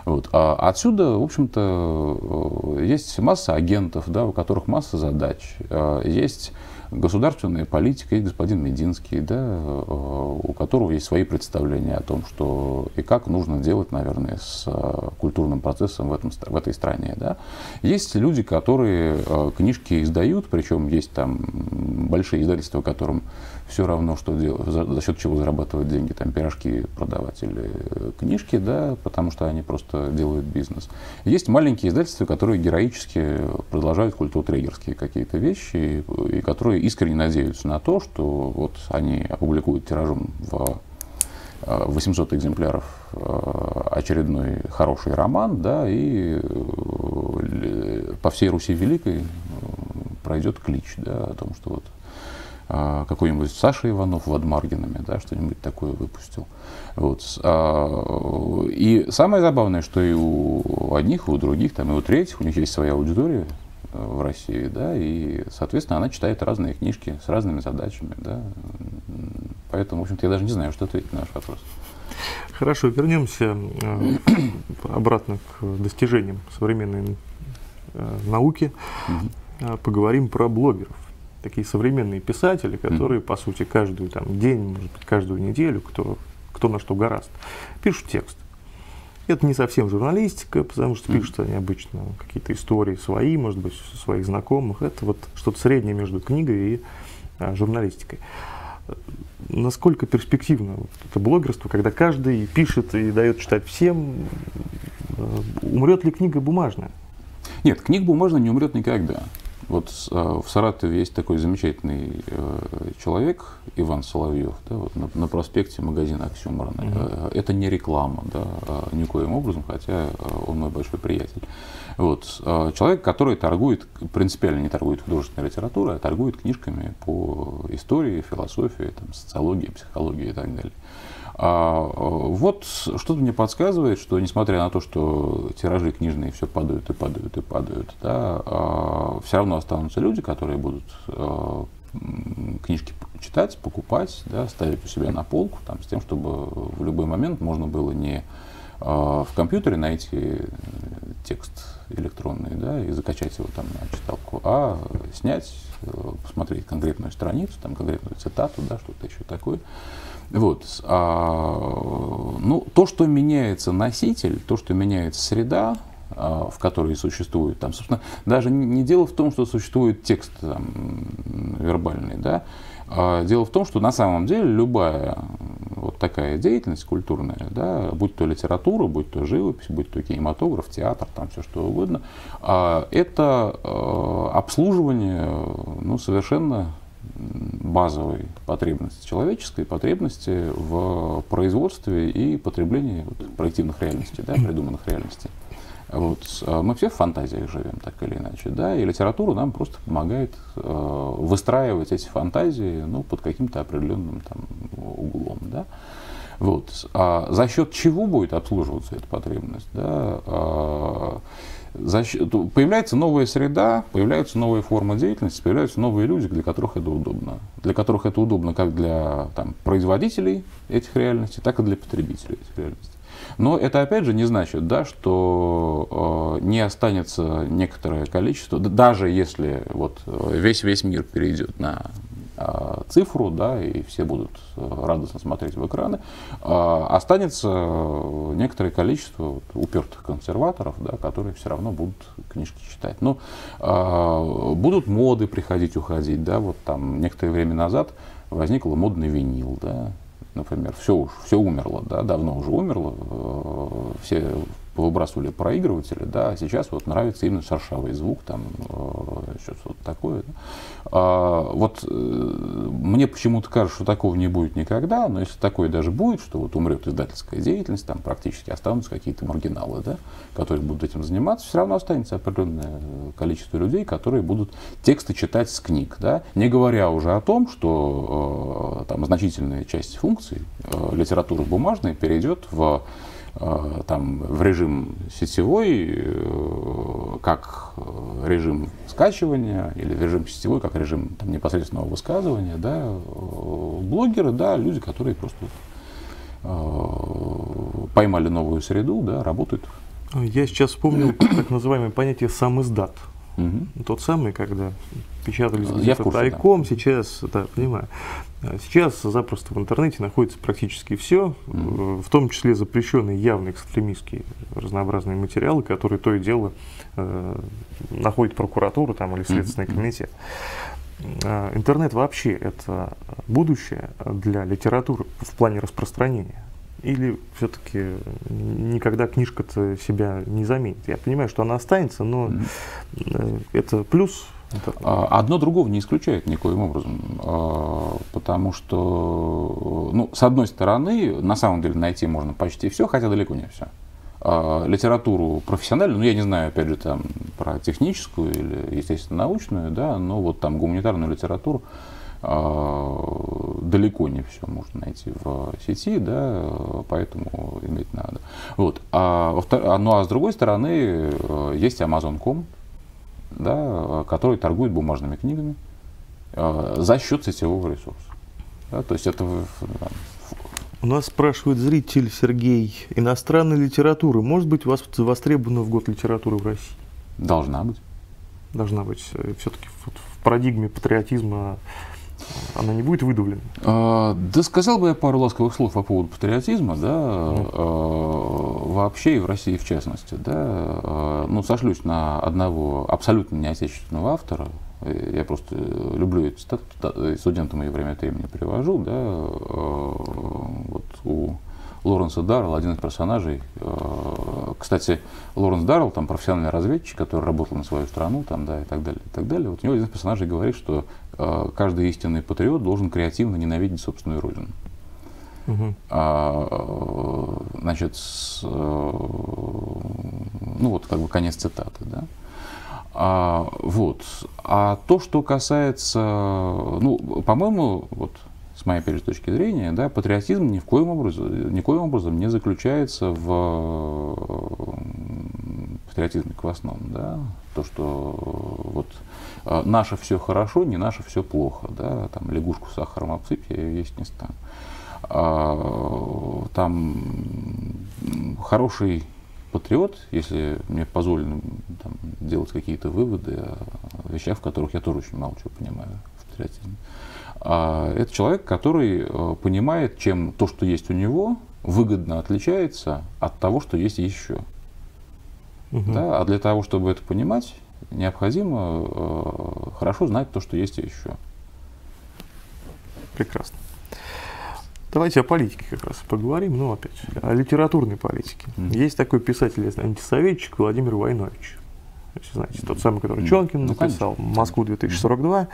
Вот. А отсюда, в общем-то, есть масса агентов, да, у которых масса задач. Есть государственная политика, есть господин Мединский, да, э, у которого есть свои представления о том, что и как нужно делать, наверное, с э, культурным процессом в, этом, в этой стране. Да. Есть люди, которые э, книжки издают, причем есть там большие издательства, которым все равно, что делать, за, за счет чего зарабатывать деньги, там пирожки продавать или книжки, да, потому что они просто делают бизнес. Есть маленькие издательства, которые героически продолжают культуртрегерские какие-то вещи, и, и которые искренне надеются на то, что вот они опубликуют тиражом в 800 э, экземпляров э, очередной хороший роман, да, и э, по всей Руси Великой пройдет клич, да, о том, что вот какой-нибудь Саша Иванов в Адмаргинами, да, что-нибудь такое выпустил. Вот. И самое забавное, что и у одних, и у других, там, и у третьих, у них есть своя аудитория, в России, да, и, соответственно, она читает разные книжки с разными задачами, да. Поэтому, в общем-то, я даже не знаю, что ответить на ваш вопрос. Хорошо, вернемся э, обратно к достижениям современной э, науки. Угу. Поговорим про блогеров. Такие современные писатели, которые, угу. по сути, каждую там, день, может быть, каждую неделю, кто, кто на что гораст, пишут текст. Это не совсем журналистика, потому что пишут они обычно какие-то истории свои, может быть, своих знакомых. Это вот что-то среднее между книгой и а, журналистикой. Насколько перспективно вот это блогерство, когда каждый пишет и дает читать всем? Э, умрет ли книга бумажная? Нет, книга бумажная не умрет никогда. Вот э, в Саратове есть такой замечательный э, человек, Иван Соловьев, да, вот на, на проспекте магазина. Mm-hmm. Э, это не реклама, да, э, никоим образом, хотя э, он мой большой приятель. Вот, человек, который торгует, принципиально не торгует художественной литературой, а торгует книжками по истории, философии, там, социологии, психологии и так далее. А, вот что-то мне подсказывает, что несмотря на то, что тиражи книжные все падают и падают и падают, да, а, все равно останутся люди, которые будут а, книжки читать, покупать, да, ставить у себя на полку, там, с тем, чтобы в любой момент можно было не в компьютере найти текст электронный, да, и закачать его там на читалку, а снять, посмотреть конкретную страницу, там конкретную цитату, да, что-то еще такое. Вот. А, ну, то, что меняется носитель, то, что меняется среда, а, в которой существует, там, собственно, даже не дело в том, что существует текст там, вербальный, да, дело в том, что на самом деле любая вот такая деятельность культурная, да, будь то литература, будь то живопись, будь то кинематограф, театр, там все что угодно, а, это обслуживание ну, совершенно базовой потребности, человеческой потребности в производстве и потреблении вот, проективных реальностей, да, *clears throat* придуманных реальностей. Вот. А мы все в фантазиях живем, так или иначе, да, и литература нам просто помогает э, выстраивать эти фантазии, ну, под каким-то определенным там углом, да. Вот. А за счет чего будет обслуживаться эта потребность, да? А, появляется новая среда, появляются новые формы деятельности, появляются новые люди, для которых это удобно. Для которых это удобно как для там, производителей этих реальностей, так и для потребителей этих реальностей. Но это опять же не значит, да, что э, не останется некоторое количество, даже если вот весь весь мир перейдет на Э, цифру, да, и все будут э, радостно смотреть в экраны, э, останется некоторое количество упертых консерваторов, да, которые все равно будут книжки читать. Но будут моды приходить, уходить, да, вот там некоторое время назад возникла модный винил, да, например, все уж, все умерло, да, давно уже умерло, все выбрасывали проигрыватели, да, а сейчас вот нравится именно шершавый звук, там, э, что-то такое. Да. А, вот э, мне почему-то кажется, что такого не будет никогда, но если такое даже будет, что вот умрет издательская деятельность, там практически останутся какие-то маргиналы, да, которые будут этим заниматься, все равно останется определенное количество людей, которые будут тексты читать с книг, да, не говоря уже о том, что э, там значительная часть функций э, литературы бумажной перейдет в Э, там, в режим сетевой, э, как режим скачивания, или в режим сетевой, как режим там, непосредственного высказывания, да, э, блогеры, да, люди, которые просто поймали новую среду, да, работают. Я сейчас вспомнил так называемое понятие сам издат. Угу. Тот самый, когда печатались где-то тайком, да. сейчас, да, понимаю. А сейчас запросто в интернете находится практически все, mm. в том числе запрещенные явно экстремистские разнообразные материалы, которые то и дело э, находит прокуратура там, или Следственный mm. комитет. Э, интернет вообще это будущее для литературы в плане распространения? Или все-таки никогда книжка-то себя не заменит? Я понимаю, что она останется, но mm. это плюс а, одно другого не исключает никоим образом, а, потому что, ну, с одной стороны, на самом деле найти можно почти все, хотя далеко не все. А, литературу профессиональную, ну, я не знаю, опять же, там, про техническую или, естественно, научную, да, но вот там гуманитарную литературу далеко не все можно найти в сети, да, поэтому иметь надо. Вот. А, ну а с другой стороны, э, есть Amazon.com, да, который торгует бумажными книгами э, за счет сетевого ресурса. Да, то есть это у нас спрашивает зритель Сергей, иностранная литература может быть востребована в год литературы в России? Должна быть. Должна быть. Все-таки в парадигме патриотизма она не будет выдавлена? А, да сказал бы я пару ласковых слов по поводу патриотизма, да, mm. а, вообще и в России в частности, да, а, ну, сошлюсь на одного абсолютно неотечественного автора, я просто люблю эти статуты, студентам ее время от времени привожу, да, а, вот у Лоренса Даррелл, один из персонажей. Э, кстати, Лоренс Даррелл, там профессиональный разведчик, который работал на свою страну, там, да, и так далее, и так далее. Вот у него один из персонажей говорит, что каждый истинный патриот должен креативно ненавидеть собственную родину. Угу. А, значит, с, ну вот как бы конец цитаты, да. А, вот. А то, что касается, ну, по-моему, вот с моей опять же, точки зрения, да, патриотизм ни в коем образом, никоим образом не заключается в патриотизме квасном, да, то, что вот э, наше все хорошо, не наше все плохо, да, там лягушку с сахаром обсыпь, я ее есть не стану. А, там хороший патриот, если мне позволено там, делать какие-то выводы о вещах, в которых я тоже очень мало чего понимаю в патриотизме. А, это человек, который э, понимает, чем то, что есть у него, выгодно отличается от того, что есть еще. Угу. Да? А для того, чтобы это понимать, необходимо э, хорошо знать то, что есть еще. Прекрасно. Давайте о политике как раз поговорим, ну опять, о литературной политике. Mm. Есть такой писатель, антисоветчик Владимир Войнович. Если знаете, тот самый, который Чонкин ну, написал «Москву 2042».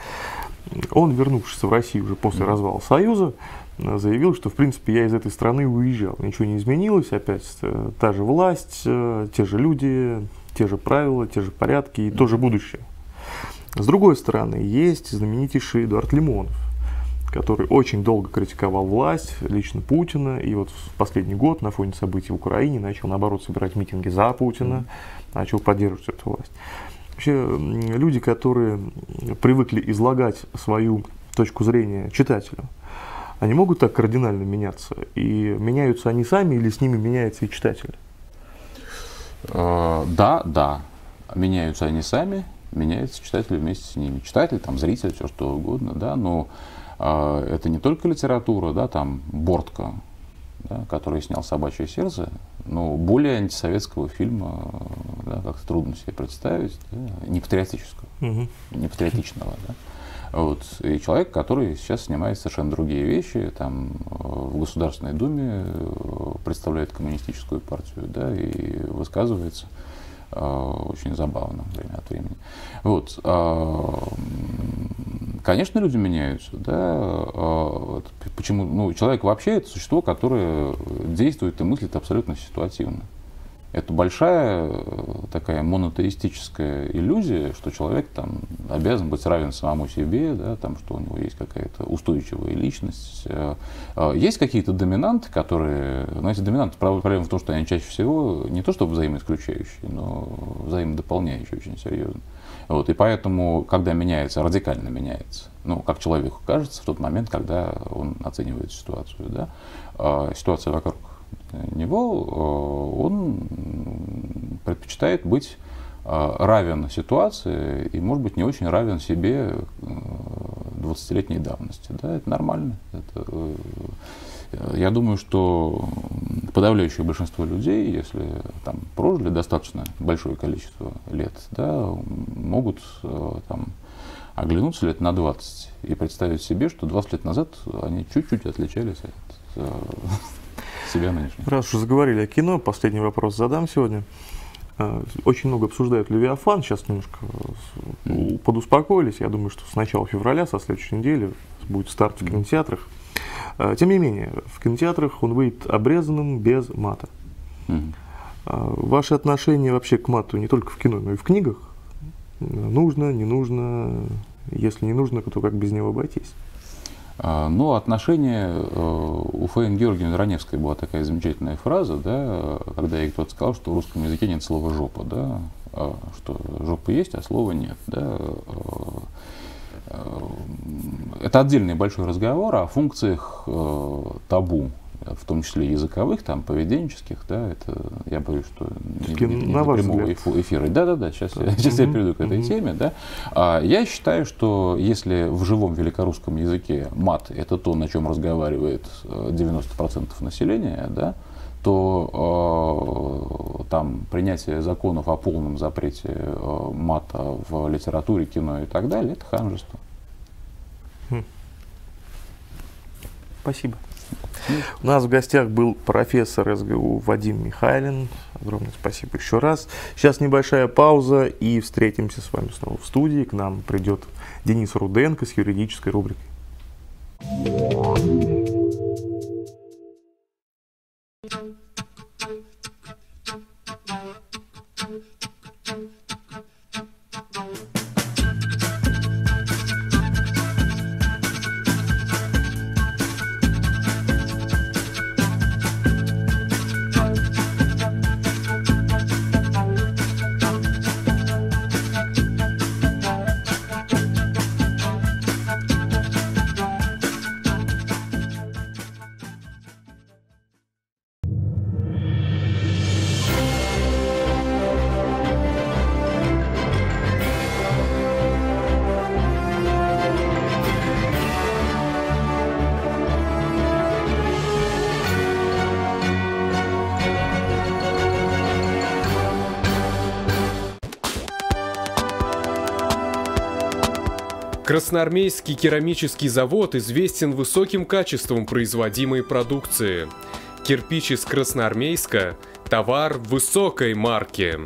Он, вернувшись в Россию уже после развала Союза, заявил, что, в принципе, я из этой страны уезжал. Ничего не изменилось, опять э, та же власть, э, те же люди, те же правила, те же порядки и то же будущее. С другой стороны, есть знаменитейший Эдуард Лимонов, который очень долго критиковал власть, лично Путина, и вот в последний год на фоне событий в Украине начал, наоборот, собирать митинги за Путина, начал поддерживать эту власть. Вообще, люди, которые привыкли излагать свою точку зрения читателю, они могут так кардинально меняться? И меняются они сами или с ними меняется и читатель? Э, да, да. Меняются они сами, меняется читатель вместе с ними. Читатель, там, зритель, все что угодно, да, но э, это не только литература, да, там, Бортко, да, который снял «Собачье сердце», но более антисоветского фильма, да, как трудно себе представить, да, не патриотического, угу. не патриотичного, да. Вот. И человек, который сейчас снимает совершенно другие вещи, там в Государственной Думе э, представляет коммунистическую партию, да, и высказывается э, очень забавно время от времени. Вот. Э, конечно, люди меняются, да. Э, почему? Ну, человек вообще это существо, которое действует и мыслит абсолютно ситуативно. Это большая э, такая монотеистическая иллюзия, что человек там обязан быть равен самому себе, да, там, что у него есть какая-то устойчивая личность. Э, э, есть какие-то доминанты, которые, знаете, доминанты, проблема в том, что они чаще всего не то чтобы взаимоисключающие, но взаимодополняющие очень серьезно. Вот, и поэтому, когда меняется, радикально меняется, ну, как человеку кажется в тот момент, когда он оценивает ситуацию, да, ситуация вокруг него, э, он предпочитает быть э, равен ситуации и, может быть, не очень равен себе 20-летней э, давности. Да, это нормально. Это, я думаю, что подавляющее большинство людей, если там прожили достаточно большое количество лет, да, могут там, оглянуться лет на 20 и представить себе, что 20 лет назад они чуть-чуть отличались от себя нынешнего. Раз уж заговорили о кино, последний вопрос задам сегодня. А, очень много обсуждают Левиафан, сейчас немножко подуспокоились. Я думаю, что с начала февраля, со следующей недели, будет старт в кинотеатрах. А, тем не менее, в кинотеатрах он выйдет обрезанным без мата. Mm. Ваши отношения вообще к мату не только в кино, но и в книгах? Нужно, не нужно? Если не нужно, то как без него обойтись? А, но отношение э, у Фаин Георгиевны Раневской была такая замечательная фраза, да, когда ей кто-то сказал, что в русском языке нет слова «жопа», да, а, что жопа есть, а слова нет. Да. А, это отдельный большой разговор о функциях э, табу в том числе языковых, там, поведенческих, да, это, я боюсь, что не, не, не на прямого эфира. Да-да-да, сейчас, я, сейчас я перейду к этой теме, да. А, я считаю, что если в живом великорусском языке мат – это то, на чем разговаривает 90% э, населения, да, то э, там принятие законов о полном запрете э, мата в литературе, кино и так далее – это ханжество. Хм. Спасибо. У нас в гостях был профессор СГУ Вадим Михайлин. Огромное спасибо еще раз. Сейчас небольшая пауза и встретимся с вами снова в студии. К нам придет Денис Руденко с юридической рубрикой. Красноармейский керамический завод известен высоким качеством производимой продукции. Кирпич из Красноармейска – товар высокой марки.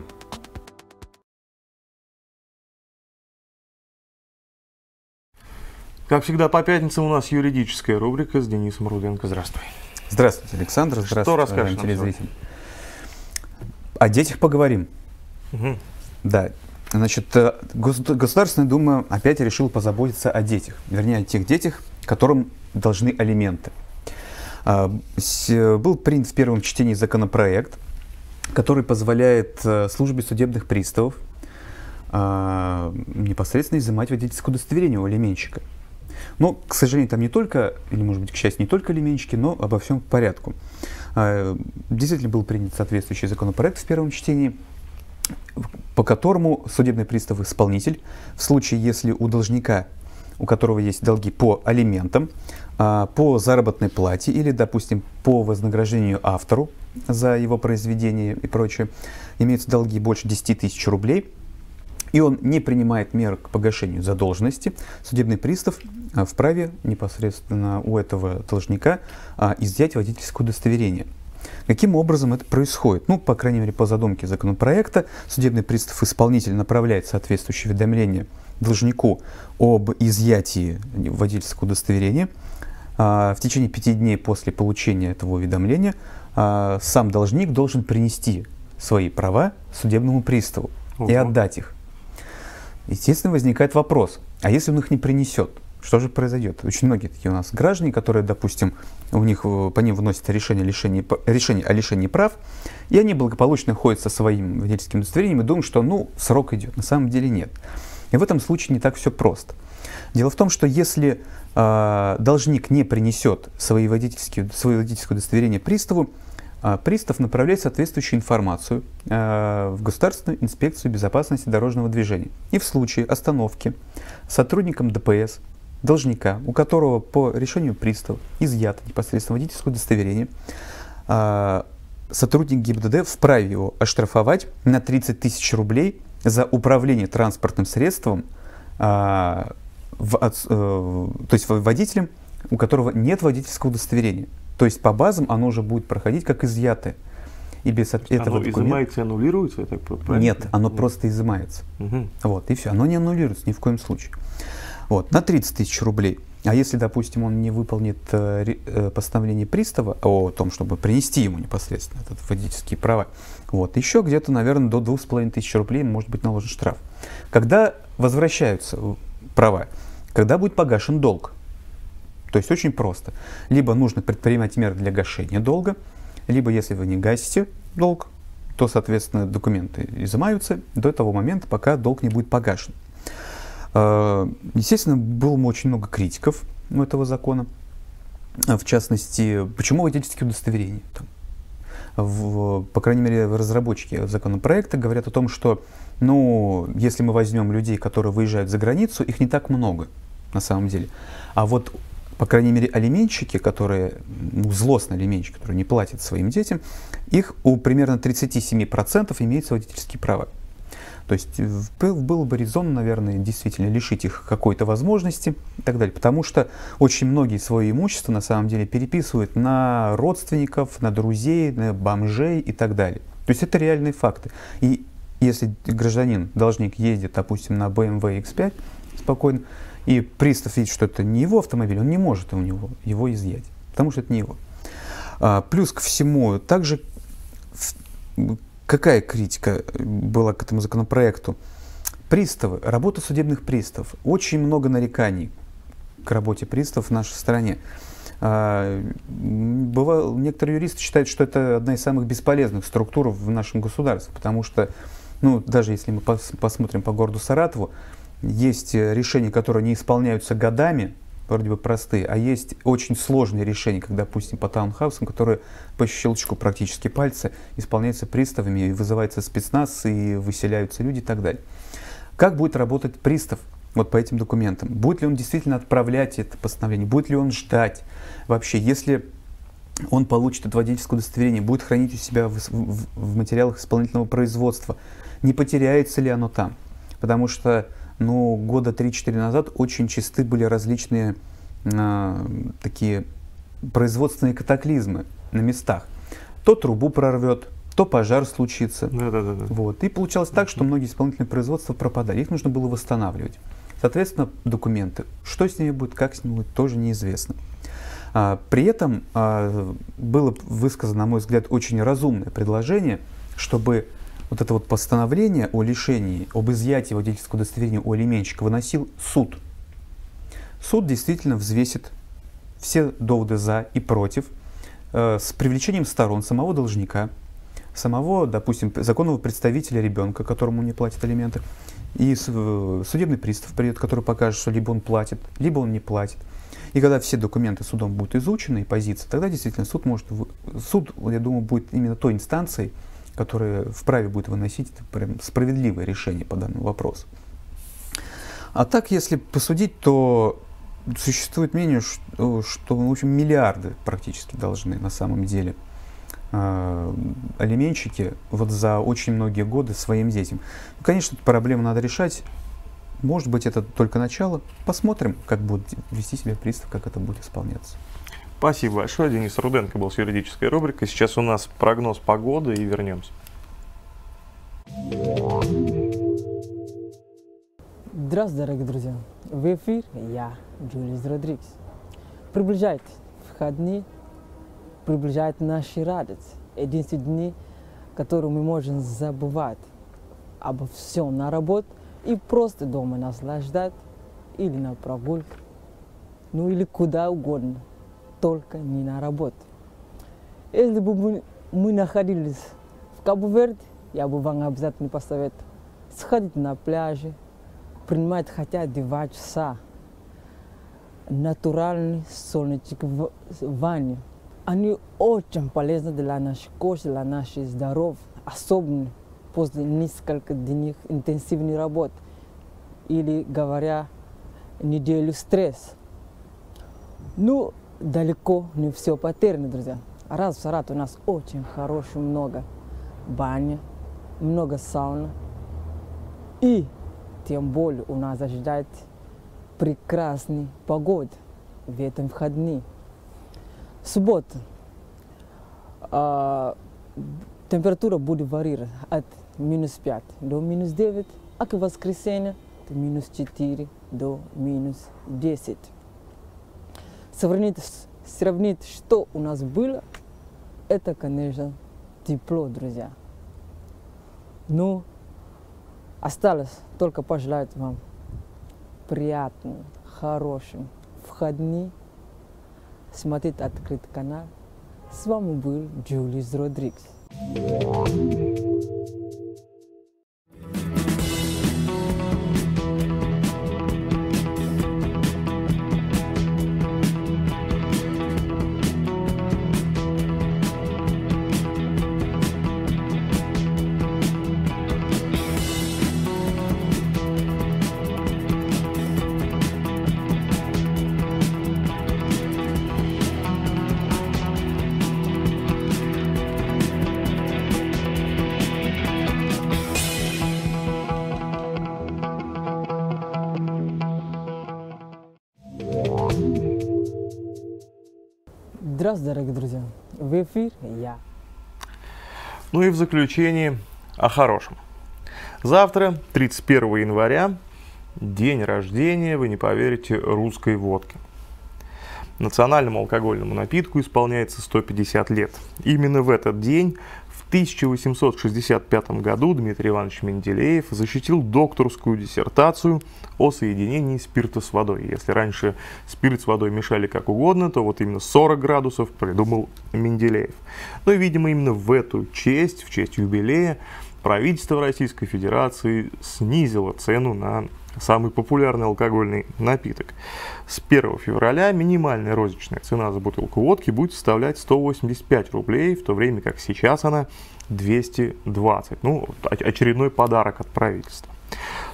Как всегда, по пятницам у нас юридическая рубрика с Денисом Руденко. Здравствуй. Здравствуйте, Александр. Здравствуйте, Что расскажешь телезрители. О детях поговорим. Угу. Да. Значит, э, Государственная Дума опять решила позаботиться о детях. Вернее, о тех детях, которым должны алименты. А, был принят в первом чтении законопроект, который позволяет э, службе судебных приставов а, непосредственно изымать водительское удостоверение у алименщика. Но, к сожалению, там не только, или, может быть, к счастью, не только алименщики, но обо всем по порядку. А, действительно был принят соответствующий законопроект в первом чтении, по которому судебный пристав-исполнитель в случае, если у должника, у которого есть долги по алиментам, а, по заработной плате или, допустим, по вознаграждению автору за его произведение и прочее, имеются долги больше 10 тысяч рублей, и он не принимает мер к погашению задолженности, судебный пристав а, вправе непосредственно у этого должника а, изъять водительское удостоверение. Каким образом это происходит? Ну, по крайней мере, по задумке законопроекта, судебный пристав-исполнитель направляет соответствующее уведомление должнику об изъятии водительского удостоверения. А, в течение пяти дней после получения этого уведомления сам должник должен принести свои права судебному приставу Ого. и отдать их. Естественно, возникает вопрос, а если он их не принесет? Что же произойдет? Очень многие такие у нас граждане, которые, допустим, у них э, по ним выносят решение, лишения, решение о лишении прав, и они благополучно ходят со своим водительским удостоверением и думают, что ну, срок идет. На самом деле нет. И в этом случае не так все просто. Дело в том, что если э, должник не принесет свои водительские, свое водительское удостоверение приставу, э, пристав направляет соответствующую информацию э, в Государственную инспекцию безопасности дорожного движения. И в случае остановки сотрудникам ДПС должника, у которого по решению пристава изъято непосредственно водительское удостоверение, а, сотрудник ГИБДД вправе его оштрафовать на 30 тысяч рублей за управление транспортным средством, а, в, э, то есть водителем, у которого нет водительского удостоверения. То есть по базам оно уже будет проходить как изъятое. И без этого оно документа... изымается и аннулируется, я так правильно? Нет, оно mm. просто изымается. Угу. Вот, и все. Оно не аннулируется ни в коем случае. Вот, на 30 тысяч рублей. А если, допустим, он не выполнит э, э, постановление пристава о том, чтобы принести ему непосредственно этот водительские права, вот, еще где-то, наверное, до 2500 рублей может быть наложен штраф. Когда возвращаются права? Когда будет погашен долг? То есть очень просто. Либо нужно предпринимать меры для гашения долга, либо если вы не гасите долг, то, соответственно, документы изымаются до того момента, пока долг не будет погашен. А, естественно, было очень много критиков этого закона. А, в частности, почему водительские удостоверения? Там, в, по крайней мере, разработчики законопроекта говорят о том, что, ну, если мы возьмем людей, которые выезжают за границу, их не так много на самом деле. А вот, по крайней мере, алименщики, которые, ну, злостные алименщики, которые не платят своим детям, их у примерно 37% имеются водительские права. То есть было бы резонно, наверное, действительно лишить их какой-то возможности и так далее. Потому что очень многие свое имущество на самом деле переписывают на родственников, на друзей, на бомжей и так далее. То есть это реальные факты. И если гражданин, должник ездит, допустим, на BMW X5 спокойно, и пристав видит, что это не его автомобиль, он не может у него его изъять, потому что это не его. А, плюс ко всему, также Какая критика была к этому законопроекту? Приставы, работа судебных приставов. Очень много нареканий к работе приставов в нашей стране. А, бывало, некоторые юристы считают, что это одна из самых бесполезных структур в нашем государстве, потому что, ну, даже если мы пос посмотрим по городу Саратову, есть решения, которые не исполняются годами, вроде бы простые, а есть очень сложные решения, как, допустим, по таунхаусам, которые по щелчку практически пальца исполняются приставами, вызывается спецназ, и выселяются люди и так далее. Как будет работать пристав вот по этим документам? Будет ли он действительно отправлять это постановление? Будет ли он ждать вообще? Если он получит это водительское удостоверение, будет хранить у себя в, в, в материалах исполнительного производства, не потеряется ли оно там? Потому что но года 3-4 назад очень часты были различные э, такие производственные катаклизмы на местах. То трубу прорвет, то пожар случится. Да, да, да. Вот. И получалось так, что многие исполнительные производства пропадали. Их нужно было восстанавливать. Соответственно, документы. Что с ними будет, как с ними будет, тоже неизвестно. А, при этом а, было высказано, на мой взгляд, очень разумное предложение, чтобы вот это вот постановление о лишении, об изъятии водительского удостоверения у алименщика выносил суд. Суд действительно взвесит все доводы за и против э, с привлечением сторон самого должника, самого, допустим, законного представителя ребенка, которому не платят алименты, и э, судебный пристав придет, который покажет, что либо он платит, либо он не платит. И когда все документы судом будут изучены и позиции, тогда действительно суд может, суд, я думаю, будет именно той инстанцией, которая вправе будет выносить прям справедливое решение по данному вопросу. А так, если посудить, то существует мнение, что, что в общем, миллиарды практически должны на самом деле э, алименщики вот за очень многие годы своим детям. Ну, конечно, эту проблему надо решать. Может быть, это только начало. Посмотрим, как будет вести себя пристав, как это будет исполняться. Спасибо большое. Денис Руденко был с юридической рубрикой. Сейчас у нас прогноз погоды и вернемся. Здравствуйте, дорогие друзья! В эфир я, Джулис Родригес. Приближает входные, приближает наши радость. Единственные дни, которые мы можем забывать обо всем на работу и просто дома наслаждать или на прогулке, ну или куда угодно, только не на работу. Если бы мы, находились в Кабу-Верде, я бы вам обязательно посоветовал сходить на пляже, принимать хотя два часа натуральный солнечек в ванне. Они очень полезны для нашей кожи, для нашего здоровья, особенно после нескольких дней интенсивной работы или, говоря, неделю стресс. Ну, далеко не все потеряно, друзья. Раз в Саратове у нас очень хороший много баня, много сауна. И тем более у нас ожидает прекрасный погода в этом выходные. Суббота. А, температура будет варьировать от минус 5 до минус 9, а к воскресенье от минус 4 до минус 10. Сравнить, сравнить, что у нас было, это, конечно, тепло, друзья. Ну, осталось только пожелать вам приятным, хорошим входни. Смотреть открытый канал. С вами был Джулис Родригес. Здравствуйте, дорогие друзья! В эфир я. Ну и в заключение о хорошем. Завтра, 31 января, день рождения, вы не поверите, русской водки. Национальному алкогольному напитку исполняется 150 лет. Именно в этот день 1865 году Дмитрий Иванович Менделеев защитил докторскую диссертацию о соединении спирта с водой. Если раньше спирт с водой мешали как угодно, то вот именно 40 градусов придумал Менделеев. Ну и, видимо, именно в эту честь, в честь юбилея, правительство Российской Федерации снизило цену на самый популярный алкогольный напиток. С 1 февраля минимальная розничная цена за бутылку водки будет составлять 185 рублей, в то время как сейчас она 220. Ну, очередной подарок от правительства.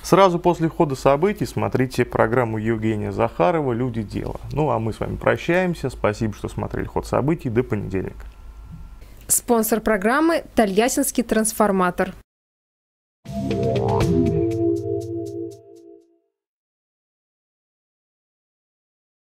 Сразу после хода событий смотрите программу Евгения Захарова «Люди. Дело». Ну, а мы с вами прощаемся. Спасибо, что смотрели ход событий. До понедельника. Спонсор программы – Тольяттинский трансформатор.